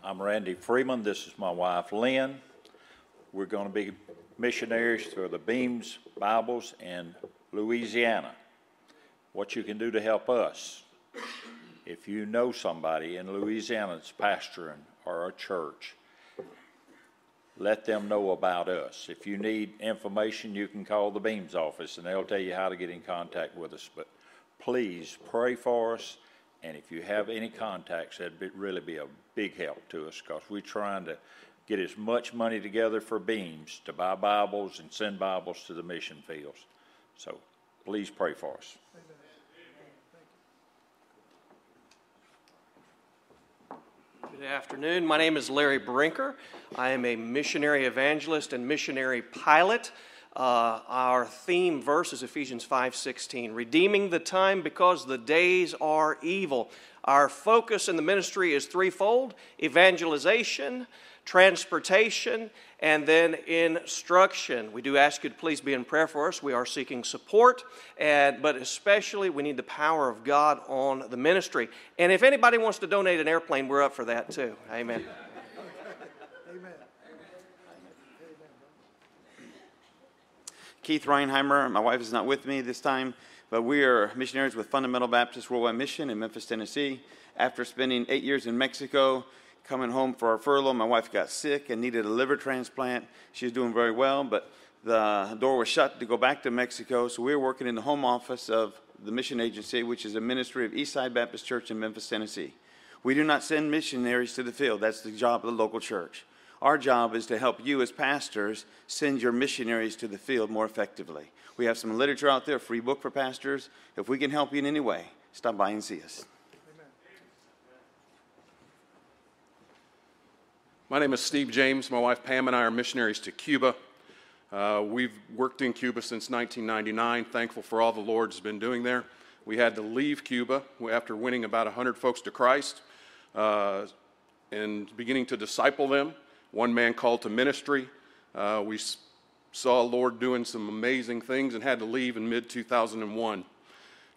I'm Randy Freeman. This is my wife, Lynn. We're going to be missionaries for the Beams Bibles in Louisiana. What you can do to help us. If you know somebody in Louisiana that's pastoring or a church, let them know about us. If you need information, you can call the Beams office and they'll tell you how to get in contact with us. But please pray for us. And if you have any contacts, that'd be, really be a big help to us because we're trying to get as much money together for Beams to buy Bibles and send Bibles to the mission fields. So please pray for us. Good afternoon. My name is Larry Brinker. I am a missionary evangelist and missionary pilot. Uh, our theme verse is Ephesians 5:16, redeeming the time because the days are evil. Our focus in the ministry is threefold: evangelization, transportation, and then instruction. We do ask you to please be in prayer for us. We are seeking support, and, but especially we need the power of God on the ministry. And if anybody wants to donate an airplane, we're up for that too. Amen. Amen. Keith Reinheimer. My wife is not with me this time, but we are missionaries with Fundamental Baptist Worldwide Mission in Memphis, Tennessee. After spending eight years in Mexico, coming home for our furlough. My wife got sick and needed a liver transplant. She's doing very well, but the door was shut to go back to Mexico. So we were working in the home office of the mission agency, which is a ministry of Eastside Baptist Church in Memphis, Tennessee. We do not send missionaries to the field. That's the job of the local church. Our job is to help you as pastors send your missionaries to the field more effectively. We have some literature out there, a free book for pastors. If we can help you in any way, stop by and see us. My name is Steve James. My wife Pam and I are missionaries to Cuba. Uh, we've worked in Cuba since 1999. Thankful for all the Lord's been doing there. We had to leave Cuba after winning about 100 folks to Christ uh, and beginning to disciple them. One man called to ministry. Uh, we saw Lord doing some amazing things and had to leave in mid 2001.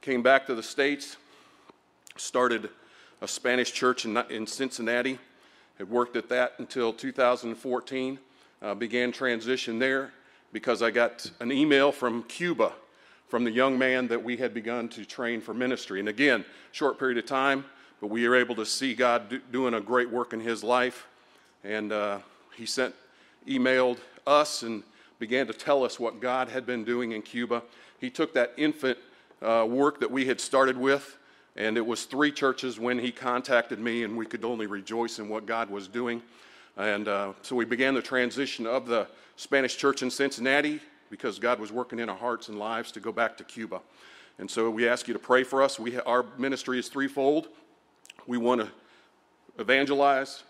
Came back to the States, started a Spanish church in, in Cincinnati had worked at that until 2014. Uh, began transition there because I got an email from Cuba from the young man that we had begun to train for ministry. And again, short period of time, but we were able to see God do, doing a great work in his life. And uh, he sent, emailed us and began to tell us what God had been doing in Cuba. He took that infant uh, work that we had started with and it was three churches when he contacted me, and we could only rejoice in what God was doing. And uh, so we began the transition of the Spanish church in Cincinnati because God was working in our hearts and lives to go back to Cuba. And so we ask you to pray for us. We, our ministry is threefold. We want to evangelize.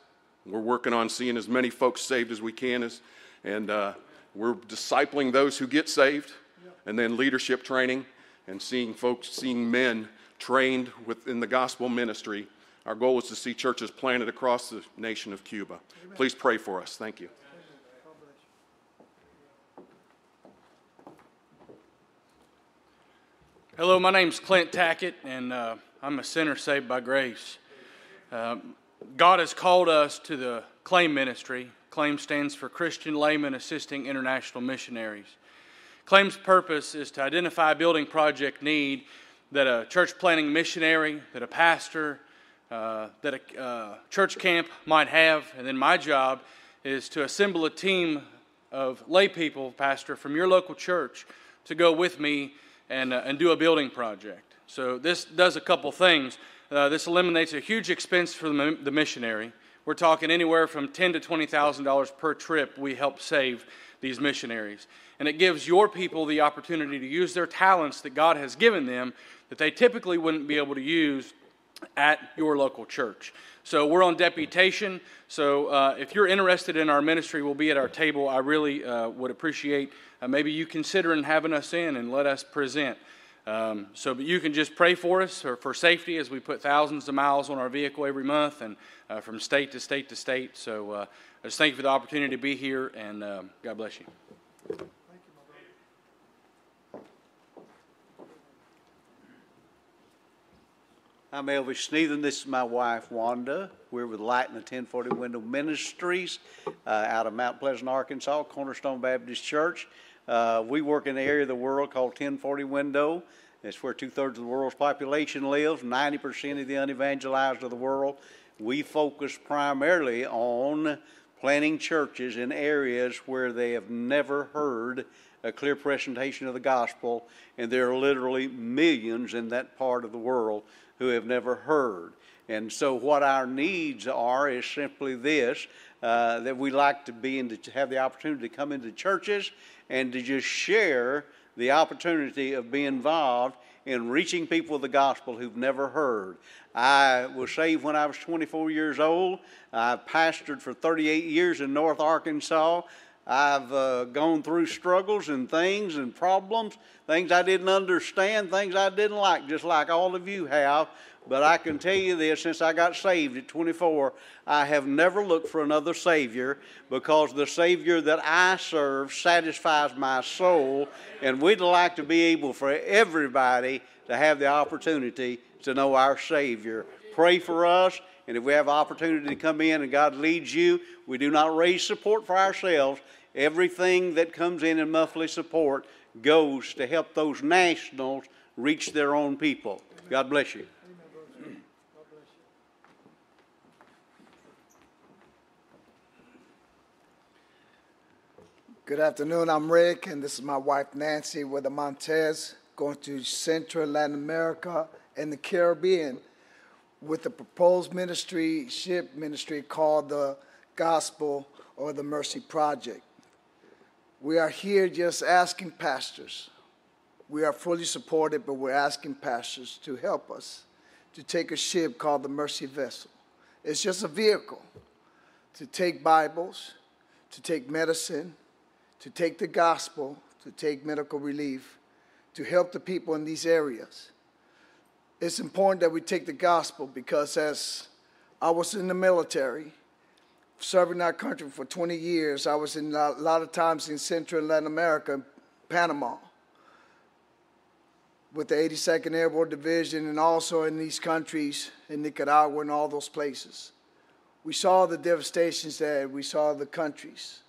We're working on seeing as many folks saved as we can, as, and uh, we're discipling those who get saved, and then leadership training and seeing folks, seeing men trained within the gospel ministry. Our goal is to see churches planted across the nation of Cuba. Amen. Please pray for us. Thank you. Hello, my name is Clint Tackett, and uh, I'm a sinner saved by grace. Um, God has called us to the CLAIM ministry. CLAIM stands for Christian Laymen Assisting International Missionaries. CLAIM's purpose is to identify a building project need that a church planting missionary, that a pastor, uh, that a uh, church camp might have. And then my job is to assemble a team of lay people, pastor, from your local church to go with me and, uh, and do a building project. So this does a couple things. Uh, this eliminates a huge expense for the, the missionary. We're talking anywhere from ten to twenty thousand dollars per trip. We help save these missionaries, and it gives your people the opportunity to use their talents that God has given them that they typically wouldn't be able to use at your local church. So we're on deputation. So uh, if you're interested in our ministry, we'll be at our table. I really uh, would appreciate uh, maybe you considering having us in and let us present. Um, so but you can just pray for us or for safety as we put thousands of miles on our vehicle every month and uh, from state to state to state. So uh, I just thank you for the opportunity to be here and uh, God bless you. I'm Elvis Sneathen. This is my wife, Wanda. We're with Light in the 1040 Window Ministries uh, out of Mount Pleasant, Arkansas, Cornerstone Baptist Church. Uh, we work in the area of the world called 1040 Window. It's where two thirds of the world's population lives, 90% of the unevangelized of the world. We focus primarily on planting churches in areas where they have never heard a clear presentation of the gospel, and there are literally millions in that part of the world who have never heard. And so what our needs are is simply this, uh, that we like to be in, to have the opportunity to come into churches and to just share the opportunity of being involved in reaching people with the gospel who've never heard. I was saved when I was 24 years old. I pastored for 38 years in North Arkansas. I've uh, gone through struggles and things and problems, things I didn't understand, things I didn't like, just like all of you have. But I can tell you this since I got saved at 24, I have never looked for another Savior because the Savior that I serve satisfies my soul. And we'd like to be able for everybody to have the opportunity to know our Savior. Pray for us. And if we have opportunity to come in and God leads you, we do not raise support for ourselves. Everything that comes in in monthly support goes to help those nationals reach their own people. God bless you. Good afternoon. I'm Rick, and this is my wife Nancy with the Montez, going to Central Latin America and the Caribbean with the proposed ministry, ship ministry called the Gospel or the Mercy Project. We are here just asking pastors. We are fully supported, but we're asking pastors to help us to take a ship called the Mercy Vessel. It's just a vehicle to take Bibles, to take medicine, to take the gospel, to take medical relief, to help the people in these areas. It's important that we take the gospel because as I was in the military, serving our country for 20 years, I was in a lot of times in Central and Latin America, Panama, with the 82nd Airborne Division, and also in these countries, in Nicaragua and all those places. We saw the devastations there, we saw the countries,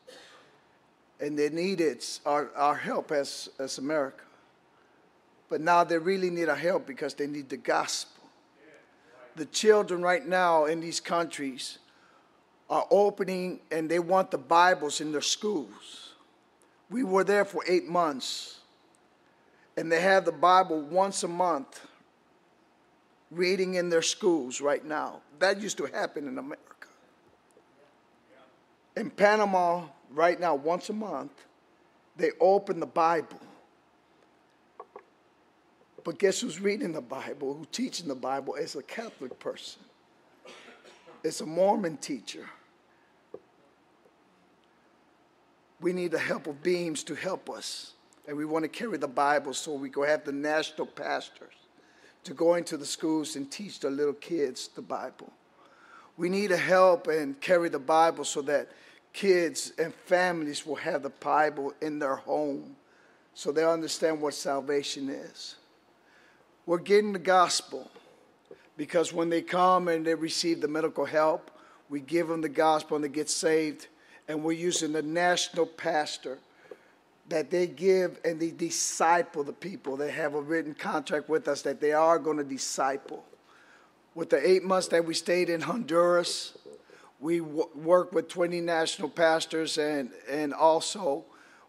and they needed our, our help as, as America. But now they really need our help because they need the gospel. The children right now in these countries are opening and they want the Bibles in their schools. We were there for eight months and they have the Bible once a month reading in their schools right now. That used to happen in America. In Panama, right now, once a month, they open the Bible. But guess who's reading the Bible, who's teaching the Bible? It's a Catholic person. It's a Mormon teacher. We need the help of beams to help us. And we want to carry the Bible so we go have the national pastors to go into the schools and teach the little kids the Bible. We need to help and carry the Bible so that kids and families will have the Bible in their home so they understand what salvation is. We're getting the gospel because when they come and they receive the medical help, we give them the gospel and they get saved. And we're using the national pastor that they give and they disciple the people. They have a written contract with us that they are going to disciple. With the eight months that we stayed in Honduras, we w- work with 20 national pastors and, and also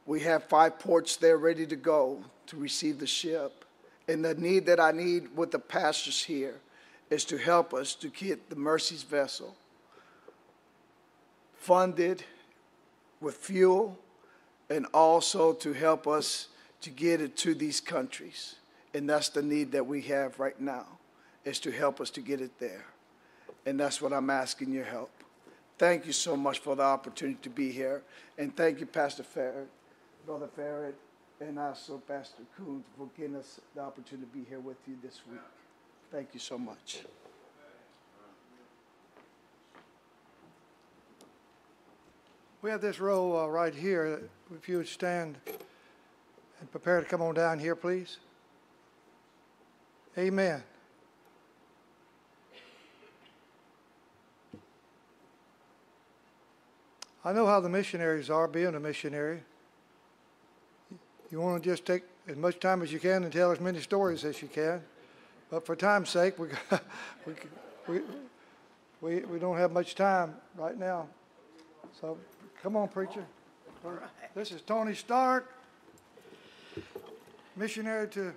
we have five ports there ready to go to receive the ship. And the need that I need with the pastors here is to help us to get the Mercy's vessel funded with fuel and also to help us to get it to these countries. And that's the need that we have right now, is to help us to get it there. And that's what I'm asking your help. Thank you so much for the opportunity to be here. And thank you, Pastor Farrett, Brother Farrett, and also Pastor Coons for giving us the opportunity to be here with you this week. Thank you so much. We have this row uh, right here. If you would stand and prepare to come on down here, please. Amen. I know how the missionaries are, being a missionary. You want to just take as much time as you can and tell as many stories as you can. But for time's sake, we, we, we, we, we don't have much time right now. So come on, preacher. This is Tony Stark, missionary to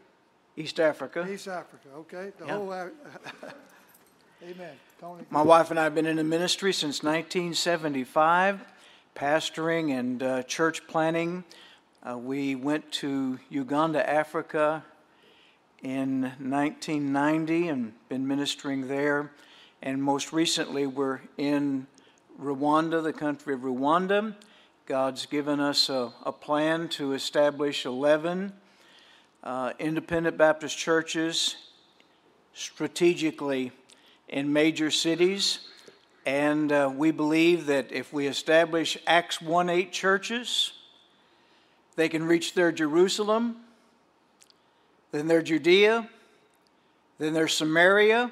East Africa. East Africa, okay? The Yeah. whole, Amen. Tony? My wife and I have been in the ministry since 1975, pastoring and uh, church planting. Uh, we went to Uganda, Africa in 1990 and been ministering there. And most recently, we're in Rwanda, the country of Rwanda. God's given us a, a plan to establish 11 uh, independent Baptist churches strategically in major cities. And uh, we believe that if we establish Acts 1 8 churches, they can reach their Jerusalem, then their Judea, then their Samaria,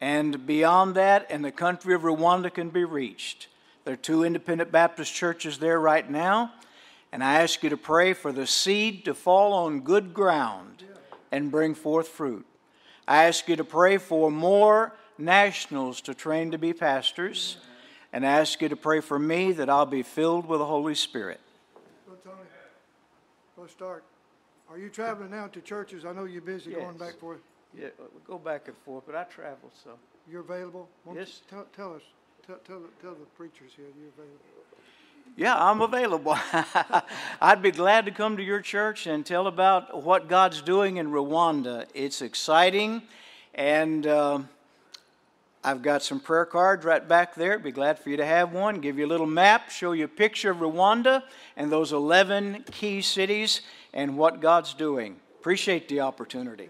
and beyond that, and the country of Rwanda can be reached. There are two independent Baptist churches there right now, and I ask you to pray for the seed to fall on good ground and bring forth fruit. I ask you to pray for more nationals to train to be pastors, and I ask you to pray for me that I'll be filled with the Holy Spirit. Let's start. Are you traveling now to churches? I know you're busy going Yes. back and forth. Yeah, we go back and forth, but I travel, so. You're available? Won't you Yes. Tell, tell us, tell, tell, the- tell the preachers here you're available. Yeah, I'm available. I'd be glad to come to your church and tell about what God's doing in Rwanda. It's exciting, and um I've got some prayer cards right back there. Be glad for you to have one. Give you a little map, show you a picture of Rwanda and those 11 key cities and what God's doing. Appreciate the opportunity.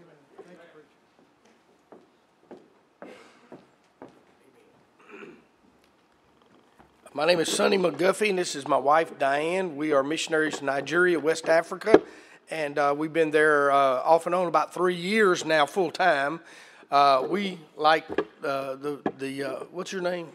My name is Sonny McGuffey, and this is my wife Diane. We are missionaries to Nigeria, West Africa, and uh, we've been there uh, off and on about three years now, full time. Uh, we like uh, the the uh, what's your name?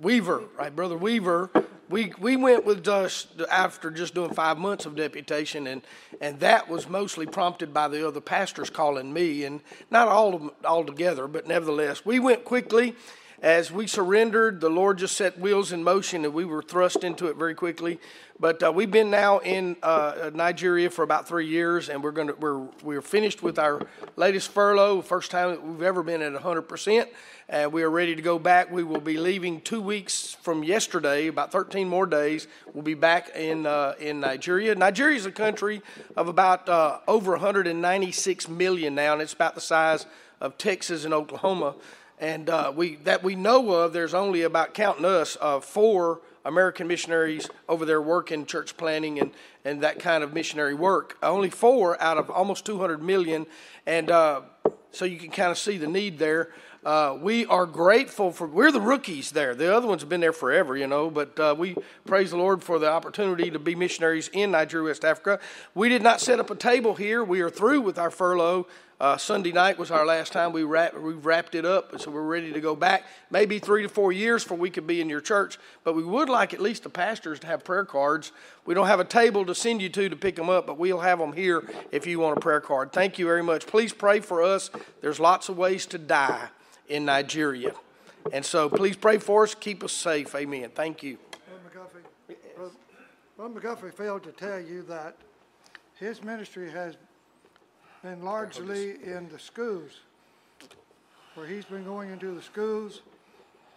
Weaver, right, brother Weaver. We we went with just after just doing five months of deputation, and and that was mostly prompted by the other pastors calling me, and not all all together, but nevertheless, we went quickly. As we surrendered, the Lord just set wheels in motion, and we were thrust into it very quickly. But uh, we've been now in uh, Nigeria for about three years, and we're going to we're we're finished with our latest furlough, first time we've ever been at 100 percent, and we are ready to go back. We will be leaving two weeks from yesterday, about 13 more days. We'll be back in uh, in Nigeria. Nigeria is a country of about uh, over 196 million now, and it's about the size of Texas and Oklahoma and uh, we that we know of, there's only about counting us uh, four American missionaries over there working church planting and and that kind of missionary work. Only four out of almost 200 million, and uh, so you can kind of see the need there. Uh, we are grateful for we're the rookies there. The other ones have been there forever, you know. But uh, we praise the Lord for the opportunity to be missionaries in Nigeria, West Africa. We did not set up a table here. We are through with our furlough. Uh, Sunday night was our last time we wrap, we wrapped it up, so we're ready to go back. Maybe three to four years for we could be in your church, but we would like at least the pastors to have prayer cards. We don't have a table to send you to to pick them up, but we'll have them here if you want a prayer card. Thank you very much. Please pray for us. There's lots of ways to die in Nigeria, and so please pray for us. Keep us safe. Amen. Thank you. Brother McGuffey, failed to tell you that his ministry has been largely in the schools, where he's been going into the schools.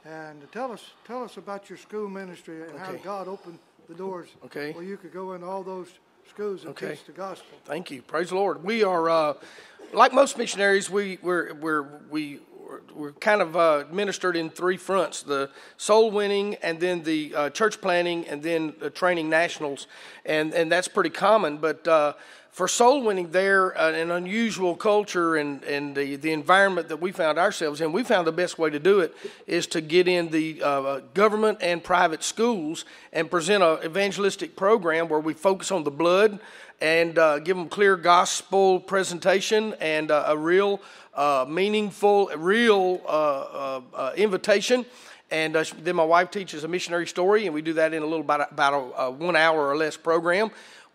And tell us, tell us about your school ministry and how Okay. God opened the doors Okay. where you could go into all those schools and Okay. teach the gospel. Thank you. Praise the Lord. We are, uh, like most missionaries, we, we're, we're, we, we're kind of uh, ministered in three fronts the soul winning, and then the uh, church planting, and then the training nationals. And, and that's pretty common. But uh, for soul winning, there, uh, an unusual culture and, and the, the environment that we found ourselves in, we found the best way to do it is to get in the uh, government and private schools and present an evangelistic program where we focus on the blood and uh, give them clear gospel presentation and uh, a real uh, meaningful, real uh, uh, uh, invitation. And uh, then my wife teaches a missionary story, and we do that in a little about, about a, a one hour or less program.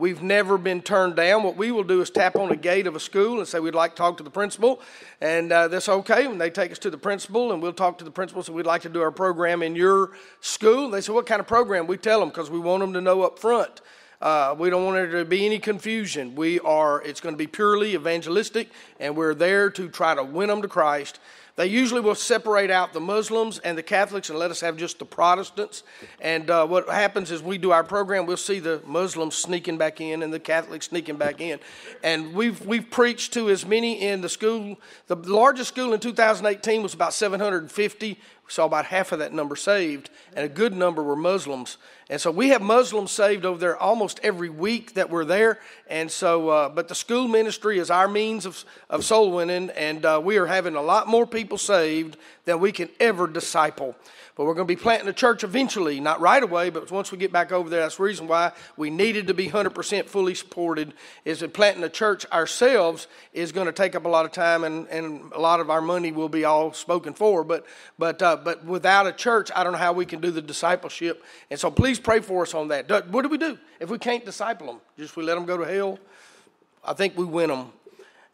We've never been turned down. What we will do is tap on the gate of a school and say we'd like to talk to the principal, and uh, that's okay. And they take us to the principal, and we'll talk to the principal. So we'd like to do our program in your school. They say, "What kind of program?" We tell them because we want them to know up front. Uh, we don't want there to be any confusion. We are. It's going to be purely evangelistic, and we're there to try to win them to Christ. They usually will separate out the Muslims and the Catholics and let us have just the Protestants. And uh, what happens is we do our program, we'll see the Muslims sneaking back in and the Catholics sneaking back in. And we've, we've preached to as many in the school. The largest school in 2018 was about 750. We saw about half of that number saved, and a good number were Muslims. And so we have Muslims saved over there almost every week that we're there. And so, uh, but the school ministry is our means of, of soul winning, and uh, we are having a lot more people saved than we can ever disciple. But we're going to be planting a church eventually, not right away, but once we get back over there, that's the reason why we needed to be 100% fully supported. Is that planting a church ourselves is going to take up a lot of time, and, and a lot of our money will be all spoken for. But but uh, but without a church, I don't know how we can do the discipleship. And so please pray for us on that. What do we do if we can't disciple them? Just we let them go to hell? I think we win them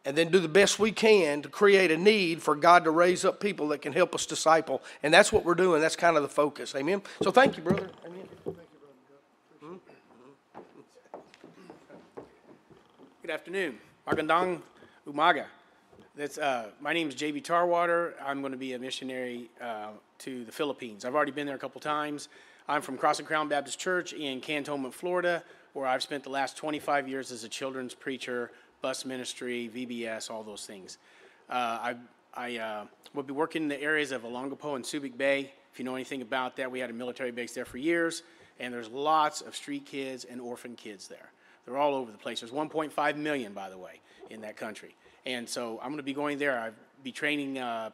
and then do the best we can to create a need for God to raise up people that can help us disciple. And that's what we're doing. That's kind of the focus. Amen. So thank you, brother. Amen. Thank you, brother. Good afternoon. Magandang Umaga. That's, uh, my name is JB Tarwater. I'm going to be a missionary uh, to the Philippines. I've already been there a couple times. I'm from Cross and Crown Baptist Church in Cantonment, Florida, where I've spent the last 25 years as a children's preacher bus ministry, VBS, all those things. Uh, I, I uh, will be working in the areas of Olongapo and Subic Bay. If you know anything about that, we had a military base there for years, and there's lots of street kids and orphan kids there. They're all over the place. There's 1.5 million, by the way, in that country. And so I'm going to be going there. I'll be training uh,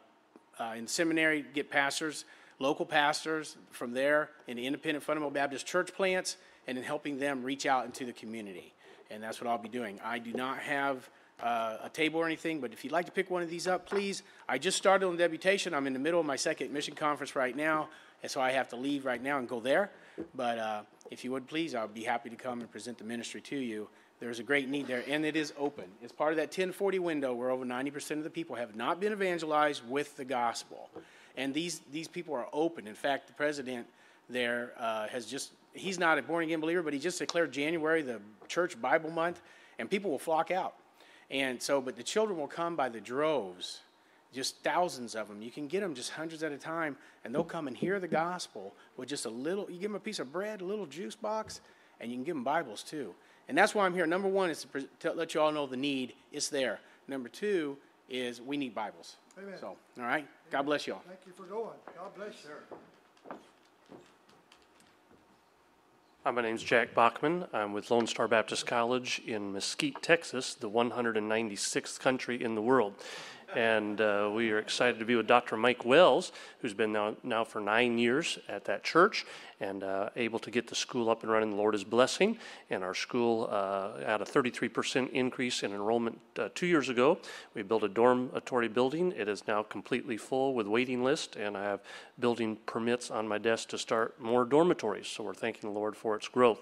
uh, in seminary, get pastors, local pastors from there in the independent fundamental Baptist church plants, and then helping them reach out into the community and that's what I'll be doing. I do not have uh, a table or anything, but if you'd like to pick one of these up, please. I just started on deputation. I'm in the middle of my second mission conference right now, and so I have to leave right now and go there. But uh, if you would please, I'll be happy to come and present the ministry to you. There's a great need there, and it is open. It's part of that 1040 window where over 90% of the people have not been evangelized with the gospel. And these, these people are open. In fact, the president there uh, has just he's not a born again believer, but he just declared January the church Bible month, and people will flock out. And so, but the children will come by the droves, just thousands of them. You can get them just hundreds at a time, and they'll come and hear the gospel with just a little. You give them a piece of bread, a little juice box, and you can give them Bibles too. And that's why I'm here. Number one is to, to let you all know the need. It's there. Number two is we need Bibles. Amen. So, all right. God bless you all. Thank you for going. God bless you. Hi, my name is Jack Bachman. I'm with Lone Star Baptist College in Mesquite, Texas, the 196th country in the world. And uh, we are excited to be with Dr. Mike Wells, who's been now, now for nine years at that church and uh, able to get the school up and running. The Lord is blessing. And our school uh, had a 33% increase in enrollment uh, two years ago. We built a dormitory building. It is now completely full with waiting list, and I have building permits on my desk to start more dormitories. So we're thanking the Lord for its growth.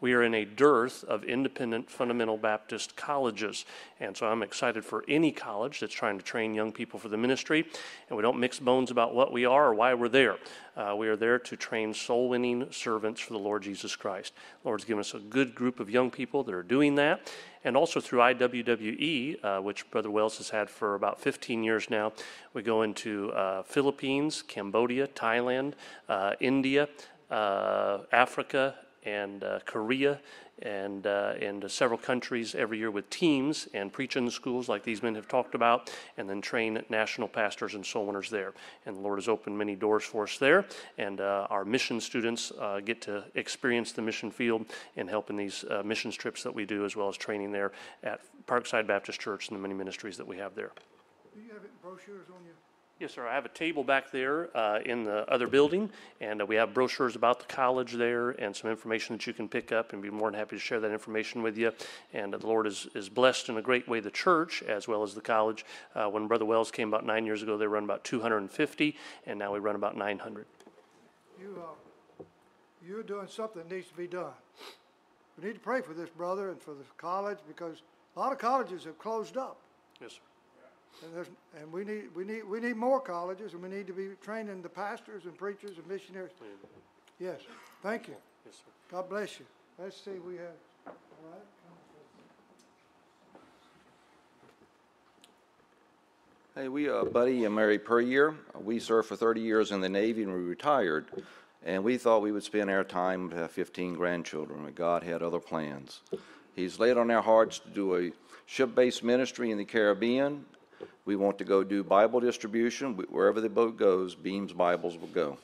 We are in a dearth of independent fundamental Baptist colleges. And so I'm excited for any college that's trying to train young people for the ministry. And we don't mix bones about what we are or why we're there. Uh, we are there to train soul winning servants for the Lord Jesus Christ. The Lord's given us a good group of young people that are doing that. And also through IWWE, uh, which Brother Wells has had for about 15 years now, we go into uh, Philippines, Cambodia, Thailand, uh, India, uh, Africa, and uh, Korea and, uh, and several countries every year with teams and preach in the schools like these men have talked about, and then train national pastors and soul winners there. And the Lord has opened many doors for us there, and uh, our mission students uh, get to experience the mission field and help in these uh, missions trips that we do, as well as training there at Parkside Baptist Church and the many ministries that we have there. Do you have brochures on Yes, sir. I have a table back there uh, in the other building, and uh, we have brochures about the college there and some information that you can pick up and be more than happy to share that information with you. And uh, the Lord is, is blessed in a great way the church as well as the college. Uh, when Brother Wells came about nine years ago, they run about 250, and now we run about 900. You, uh, you're doing something that needs to be done. We need to pray for this brother and for the college because a lot of colleges have closed up. Yes, sir. And, there's, and we need we need we need more colleges, and we need to be training the pastors and preachers and missionaries. Yes, thank you. Yes, sir. God bless you. Let's see, we have. All right. Hey, we, uh, Buddy and Mary Puryear, we served for 30 years in the Navy and we retired. And we thought we would spend our time to have 15 grandchildren, but God had other plans. He's laid on our hearts to do a ship-based ministry in the Caribbean. We want to go do Bible distribution. Wherever the boat goes, Beams Bibles will go.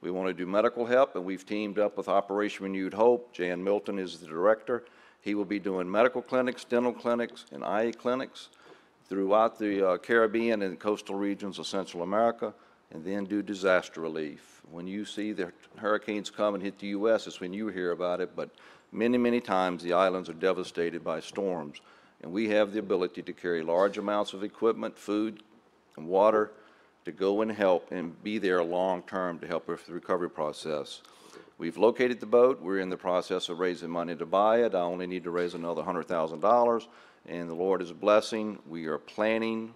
We want to do medical help, and we've teamed up with Operation Renewed Hope. Jan Milton is the director. He will be doing medical clinics, dental clinics, and eye clinics throughout the uh, Caribbean and coastal regions of Central America, and then do disaster relief. When you see the hurricanes come and hit the U.S., it's when you hear about it, but many, many times the islands are devastated by storms, and we have the ability to carry large amounts of equipment, food, and water to go and help and be there long term to help with the recovery process. We've located the boat. We're in the process of raising money to buy it. I only need to raise another $100,000 and the Lord is blessing. We are planning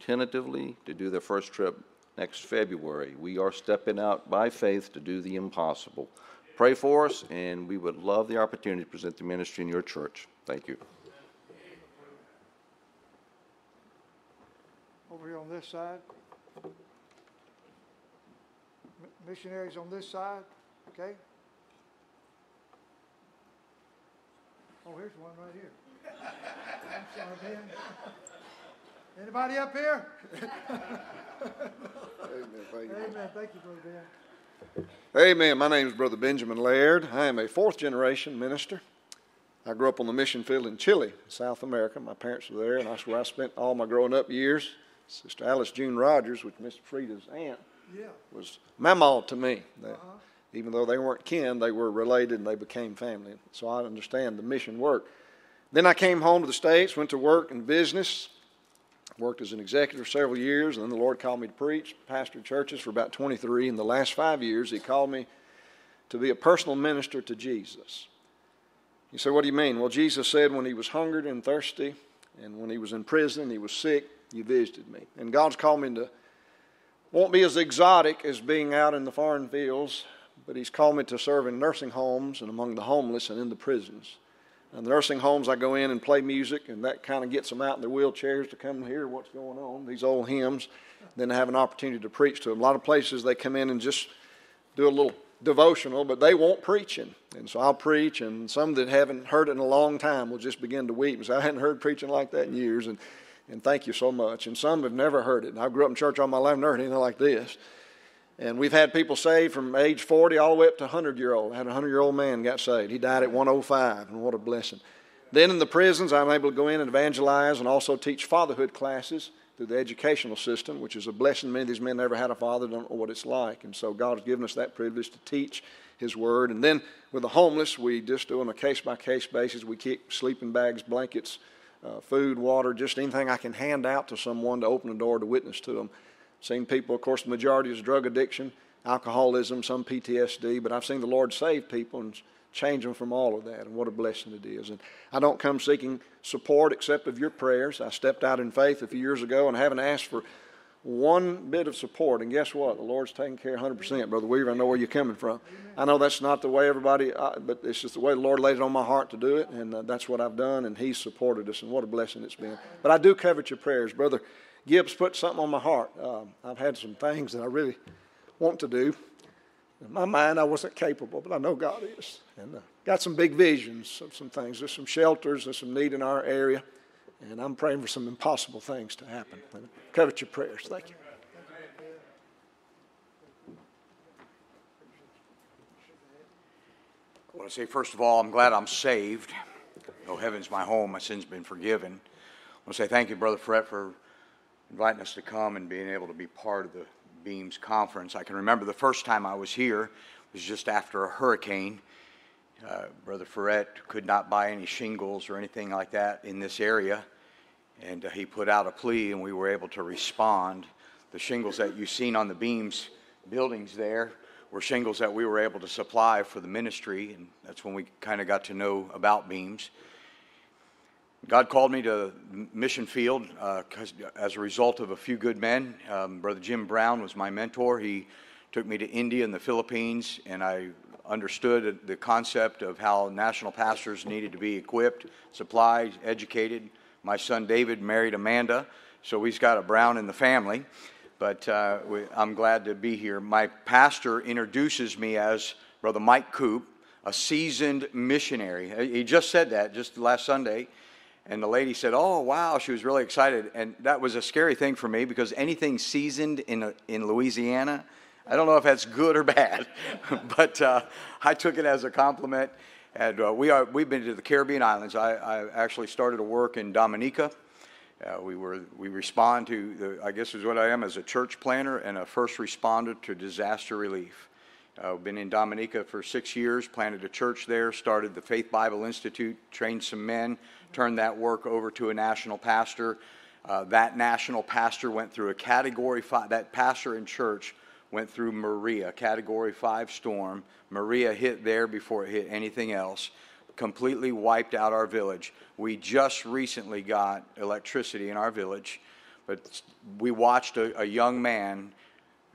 tentatively to do the first trip next February. We are stepping out by faith to do the impossible. Pray for us, and we would love the opportunity to present the ministry in your church. Thank you. Over here on this side. Missionaries on this side, okay? Oh, here's one right here. I'm sorry, Ben. Anybody up here? Amen. Thank you. Amen. Thank you, Brother Ben. Amen. My name is Brother Benjamin Laird. I am a fourth generation minister. I grew up on the mission field in Chile, South America. My parents were there, and that's where I spent all my growing up years. Sister Alice June Rogers, which Mr. Frieda's aunt, Yeah. was mama to me. They- Uh-huh. Even though they weren't kin, they were related and they became family. So I understand the mission work. Then I came home to the States, went to work in business, worked as an executive several years, and then the Lord called me to preach, pastored churches for about 23. In the last five years, He called me to be a personal minister to Jesus. You say, what do you mean? Well, Jesus said when He was hungered and thirsty, and when He was in prison, He was sick, you visited me. And God's called me to, won't be as exotic as being out in the foreign fields, but He's called me to serve in nursing homes and among the homeless and in the prisons. In the nursing homes, I go in and play music, and that kind of gets them out in their wheelchairs to come hear what's going on, these old hymns. Then have an opportunity to preach to them. A lot of places they come in and just do a little devotional, but they won't preaching. And so I'll preach, and some that haven't heard it in a long time will just begin to weep and say, I hadn't heard preaching like that in years, and, and thank you so much. And some have never heard it. And I grew up in church all my life, never heard anything like this. And we've had people saved from age 40 all the way up to 100 year old. I had a 100 year old man got saved. He died at 105, and what a blessing. Then in the prisons, I'm able to go in and evangelize and also teach fatherhood classes through the educational system, which is a blessing. Many of these men never had a father, don't know what it's like. And so God has given us that privilege to teach His Word. And then with the homeless, we just do on a case by case basis. We keep sleeping bags, blankets, uh, food, water, just anything I can hand out to someone to open the door to witness to them. Seen people, of course, the majority is drug addiction, alcoholism, some PTSD, but I've seen the Lord save people and change them from all of that, and what a blessing it is. And I don't come seeking support except of your prayers. I stepped out in faith a few years ago and haven't asked for one bit of support, and guess what? The Lord's taking care 100%, Brother Weaver. I know where you're coming from. I know that's not the way everybody, uh, but it's just the way the Lord laid it on my heart to do it, and uh, that's what I've done, and He's supported us, and what a blessing it's been. But I do covet your prayers, Brother. Gibbs put something on my heart. Um, I've had some things that I really want to do. In my mind, I wasn't capable, but I know God is. And uh, got some big visions of some things. There's some shelters, there's some need in our area, and I'm praying for some impossible things to happen. Covet your prayers. Thank you. I want to say, first of all, I'm glad I'm saved. Though heaven's my home, my sin's been forgiven. I want to say thank you, Brother Fred, for inviting us to come and being able to be part of the Beams conference. I can remember the first time I was here was just after a hurricane. Uh, Brother Ferret could not buy any shingles or anything like that in this area, and uh, he put out a plea, and we were able to respond. The shingles that you've seen on the Beams buildings there were shingles that we were able to supply for the ministry, and that's when we kind of got to know about Beams. God called me to mission field uh, as a result of a few good men. Um, Brother Jim Brown was my mentor. He took me to India and the Philippines, and I understood the concept of how national pastors needed to be equipped, supplied, educated. My son David married Amanda. so he's got a Brown in the family. But uh, we, I'm glad to be here. My pastor introduces me as Brother Mike Coop, a seasoned missionary. He just said that just last Sunday. And the lady said, Oh, wow, she was really excited. And that was a scary thing for me because anything seasoned in, in Louisiana, I don't know if that's good or bad, but uh, I took it as a compliment. And uh, we are, we've been to the Caribbean islands. I, I actually started to work in Dominica. Uh, we, were, we respond to, the, I guess is what I am, as a church planter and a first responder to disaster relief. I've uh, been in Dominica for six years, planted a church there, started the Faith Bible Institute, trained some men, turned that work over to a national pastor. Uh, that national pastor went through a category five, that pastor in church went through Maria, category five storm. Maria hit there before it hit anything else, completely wiped out our village. We just recently got electricity in our village, but we watched a, a young man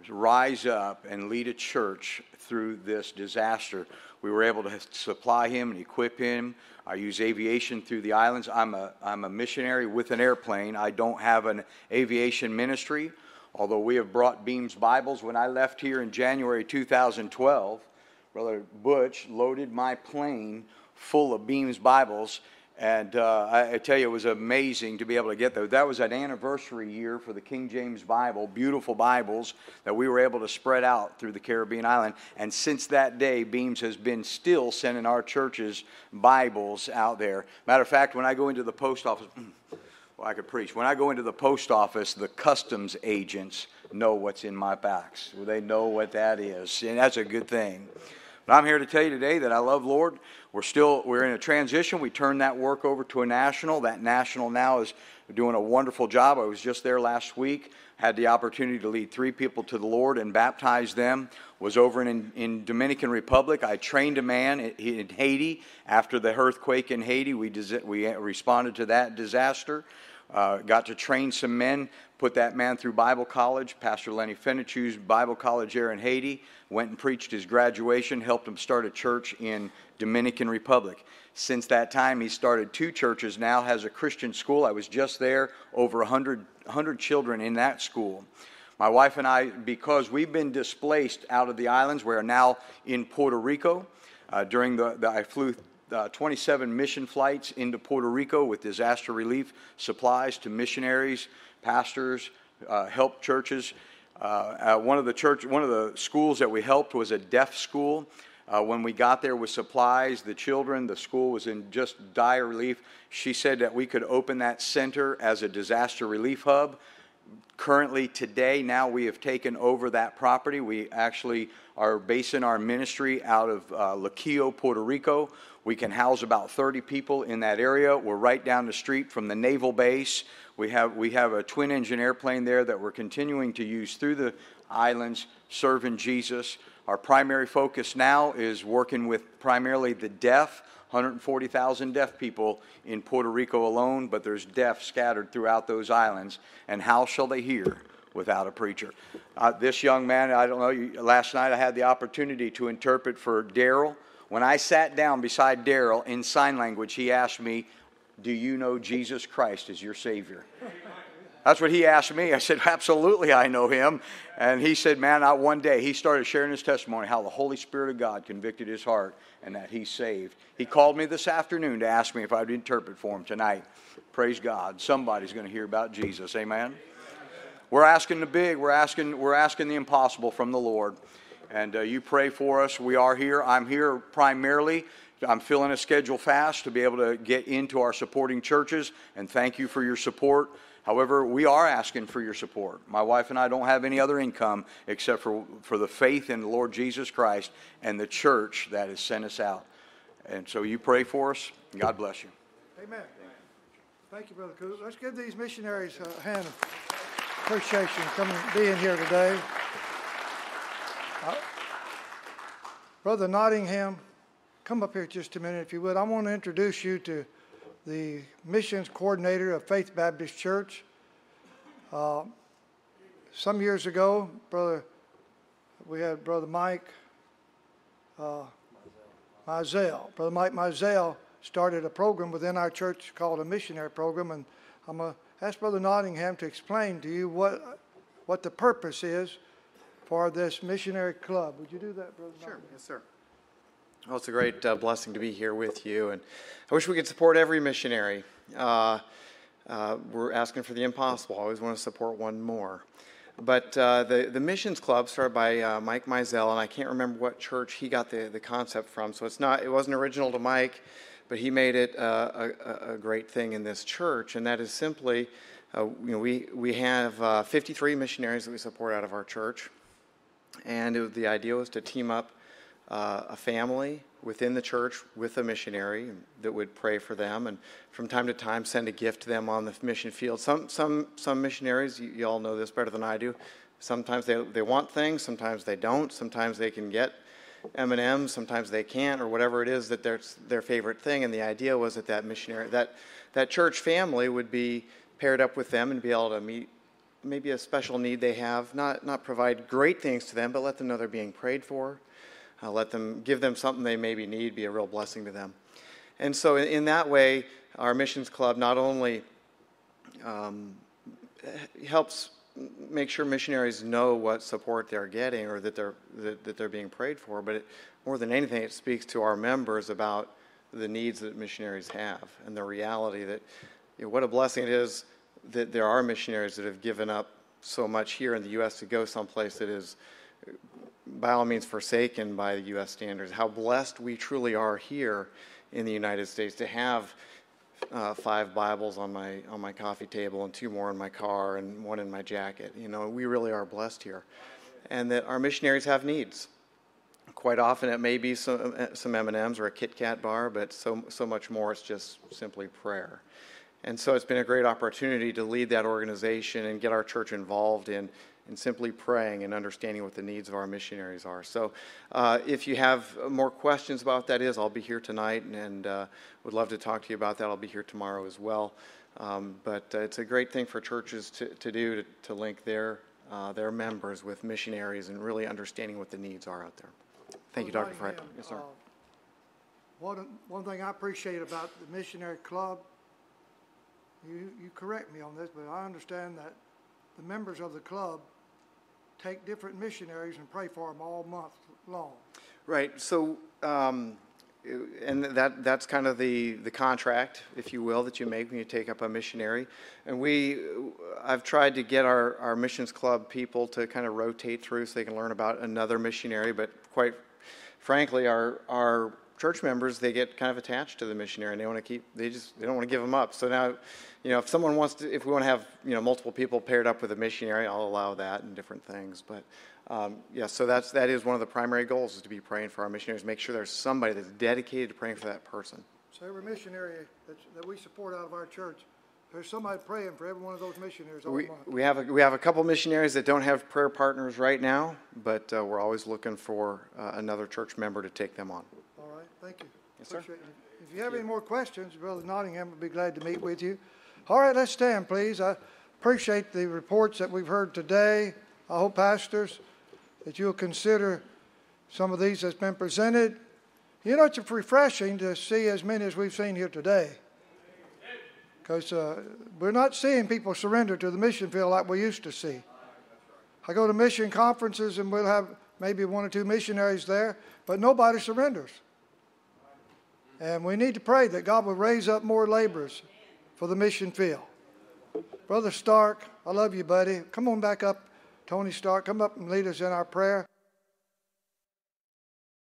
rise up and lead a church through this disaster. We were able to supply him and equip him. I use aviation through the islands. I'm a, I'm a missionary with an airplane. I don't have an aviation ministry, although we have brought Beams Bibles. When I left here in January 2012, Brother Butch loaded my plane full of Beams Bibles and uh, I, I, tell you, it was amazing to be able to get those. That was an anniversary year for the King James Bible, beautiful Bibles that we were able to spread out through the Caribbean island. And since that day, Beams has been still sending our churches Bibles out there. Matter of fact, when I go into the post office, well, I could preach. When I go into the post office, the customs agents know what's in my box. They know what that is, and that's a good thing. But I'm here to tell you today that I love Lord. We're still we're in a transition. We turned that work over to a national. That national now is doing a wonderful job. I was just there last week. Had the opportunity to lead three people to the Lord and baptize them. Was over in, in Dominican Republic. I trained a man in Haiti after the earthquake in Haiti. We, we responded to that disaster. Uh, got to train some men, put that man through Bible college, Pastor Lenny Fenichu's Bible college there in Haiti, went and preached his graduation, helped him start a church in Dominican Republic. Since that time, he started two churches now, has a Christian school. I was just there, over 100, 100 children in that school. My wife and I, because we've been displaced out of the islands, we are now in Puerto Rico. Uh, during the, the, I flew uh, 27 mission flights into Puerto Rico with disaster relief supplies to missionaries, pastors, uh, help churches. Uh, one of the church, one of the schools that we helped was a deaf school. Uh, when we got there with supplies, the children, the school was in just dire relief. She said that we could open that center as a disaster relief hub. Currently, today, now we have taken over that property. We actually are basing our ministry out of uh, Luquillo, Puerto Rico. We can house about 30 people in that area. We're right down the street from the naval base. We have, we have a twin engine airplane there that we're continuing to use through the islands, serving Jesus. Our primary focus now is working with primarily the deaf, 140,000 deaf people in Puerto Rico alone, but there's deaf scattered throughout those islands. And how shall they hear without a preacher? Uh, this young man, I don't know, last night I had the opportunity to interpret for Daryl when I sat down beside Daryl in sign language, he asked me, Do you know Jesus Christ as your Savior? That's what he asked me. I said, Absolutely, I know him. And he said, Man, not one day, he started sharing his testimony how the Holy Spirit of God convicted his heart and that he's saved. He called me this afternoon to ask me if I would interpret for him tonight. Praise God. Somebody's going to hear about Jesus. Amen. We're asking the big, we're asking, we're asking the impossible from the Lord and uh, you pray for us. We are here. I'm here primarily. I'm filling a schedule fast to be able to get into our supporting churches, and thank you for your support. However, we are asking for your support. My wife and I don't have any other income except for, for the faith in the Lord Jesus Christ and the church that has sent us out. And so you pray for us. God bless you. Amen. Thank you, Brother Coop. Let's give these missionaries a hand of appreciation coming being here today. Uh, Brother Nottingham, come up here just a minute if you would. I want to introduce you to the missions coordinator of Faith Baptist Church. Uh, some years ago, brother, we had brother Mike uh, Mizell. Brother Mike Mizell started a program within our church called a missionary program, and I'm to ask Brother Nottingham to explain to you what, what the purpose is for this missionary club. Would you do that, Brother Sure, yes, sir. Well, it's a great uh, blessing to be here with you, and I wish we could support every missionary. Uh, uh, we're asking for the impossible. I always want to support one more. But uh, the, the Missions Club started by uh, Mike Mizell, and I can't remember what church he got the, the concept from. So it's not, it wasn't original to Mike, but he made it uh, a, a great thing in this church, and that is simply, uh, you know, we, we have uh, 53 missionaries that we support out of our church, and it, the idea was to team up uh, a family within the church with a missionary that would pray for them and from time to time send a gift to them on the mission field. Some, some, some missionaries, you, you all know this better than I do, sometimes they, they want things, sometimes they don't, sometimes they can get M&Ms, sometimes they can't, or whatever it is that their, their favorite thing. And the idea was that that missionary, that, that church family would be paired up with them and be able to meet maybe a special need they have, not, not provide great things to them, but let them know they're being prayed for, uh, let them give them something they maybe need, be a real blessing to them. And so, in, in that way, our missions club not only um, helps make sure missionaries know what support they're getting or that they're that, that they're being prayed for, but it, more than anything, it speaks to our members about the needs that missionaries have and the reality that you know, what a blessing it is that there are missionaries that have given up so much here in the U.S. to go someplace that is by all means forsaken by the U.S. standards. How blessed we truly are here in the United States to have uh, five Bibles on my on my coffee table and two more in my car and one in my jacket. You know, we really are blessed here, and that our missionaries have needs. Quite often, it may be some some M and M's or a Kit Kat bar, but so so much more. It's just simply prayer. And so it's been a great opportunity to lead that organization and get our church involved in and simply praying and understanding what the needs of our missionaries are. So, uh, if you have more questions about that, is I'll be here tonight and, and uh, would love to talk to you about that. I'll be here tomorrow as well. Um, but uh, it's a great thing for churches to, to do to, to link their uh, their members with missionaries and really understanding what the needs are out there. Thank you, Dr. Fred. Yes, sir. Uh, One, one thing I appreciate about the missionary club, you, you correct me on this, but I understand that the members of the club take different missionaries and pray for them all month long. Right. So, um, and that that's kind of the the contract, if you will, that you make when you take up a missionary. And we, I've tried to get our our missions club people to kind of rotate through so they can learn about another missionary. But quite frankly, our our church members they get kind of attached to the missionary and they want to keep they just they don't want to give them up. So now you know, if someone wants to, if we want to have, you know, multiple people paired up with a missionary, I'll allow that and different things. But um, yeah, so that's that is one of the primary goals is to be praying for our missionaries. Make sure there's somebody that's dedicated to praying for that person. So every missionary that we support out of our church, there's somebody praying for every one of those missionaries all We, month. we have a, we have a couple missionaries that don't have prayer partners right now, but uh, we're always looking for uh, another church member to take them on. Right, thank you. Yes, sir. Appreciate it. If you have any more questions, Brother Nottingham would be glad to meet with you. All right, let's stand, please. I appreciate the reports that we've heard today. I hope, pastors, that you'll consider some of these that's been presented. You know, it's refreshing to see as many as we've seen here today. Because uh, we're not seeing people surrender to the mission field like we used to see. I go to mission conferences and we'll have maybe one or two missionaries there, but nobody surrenders. And we need to pray that God will raise up more laborers for the mission field. Brother Stark, I love you, buddy. Come on back up, Tony Stark. Come up and lead us in our prayer.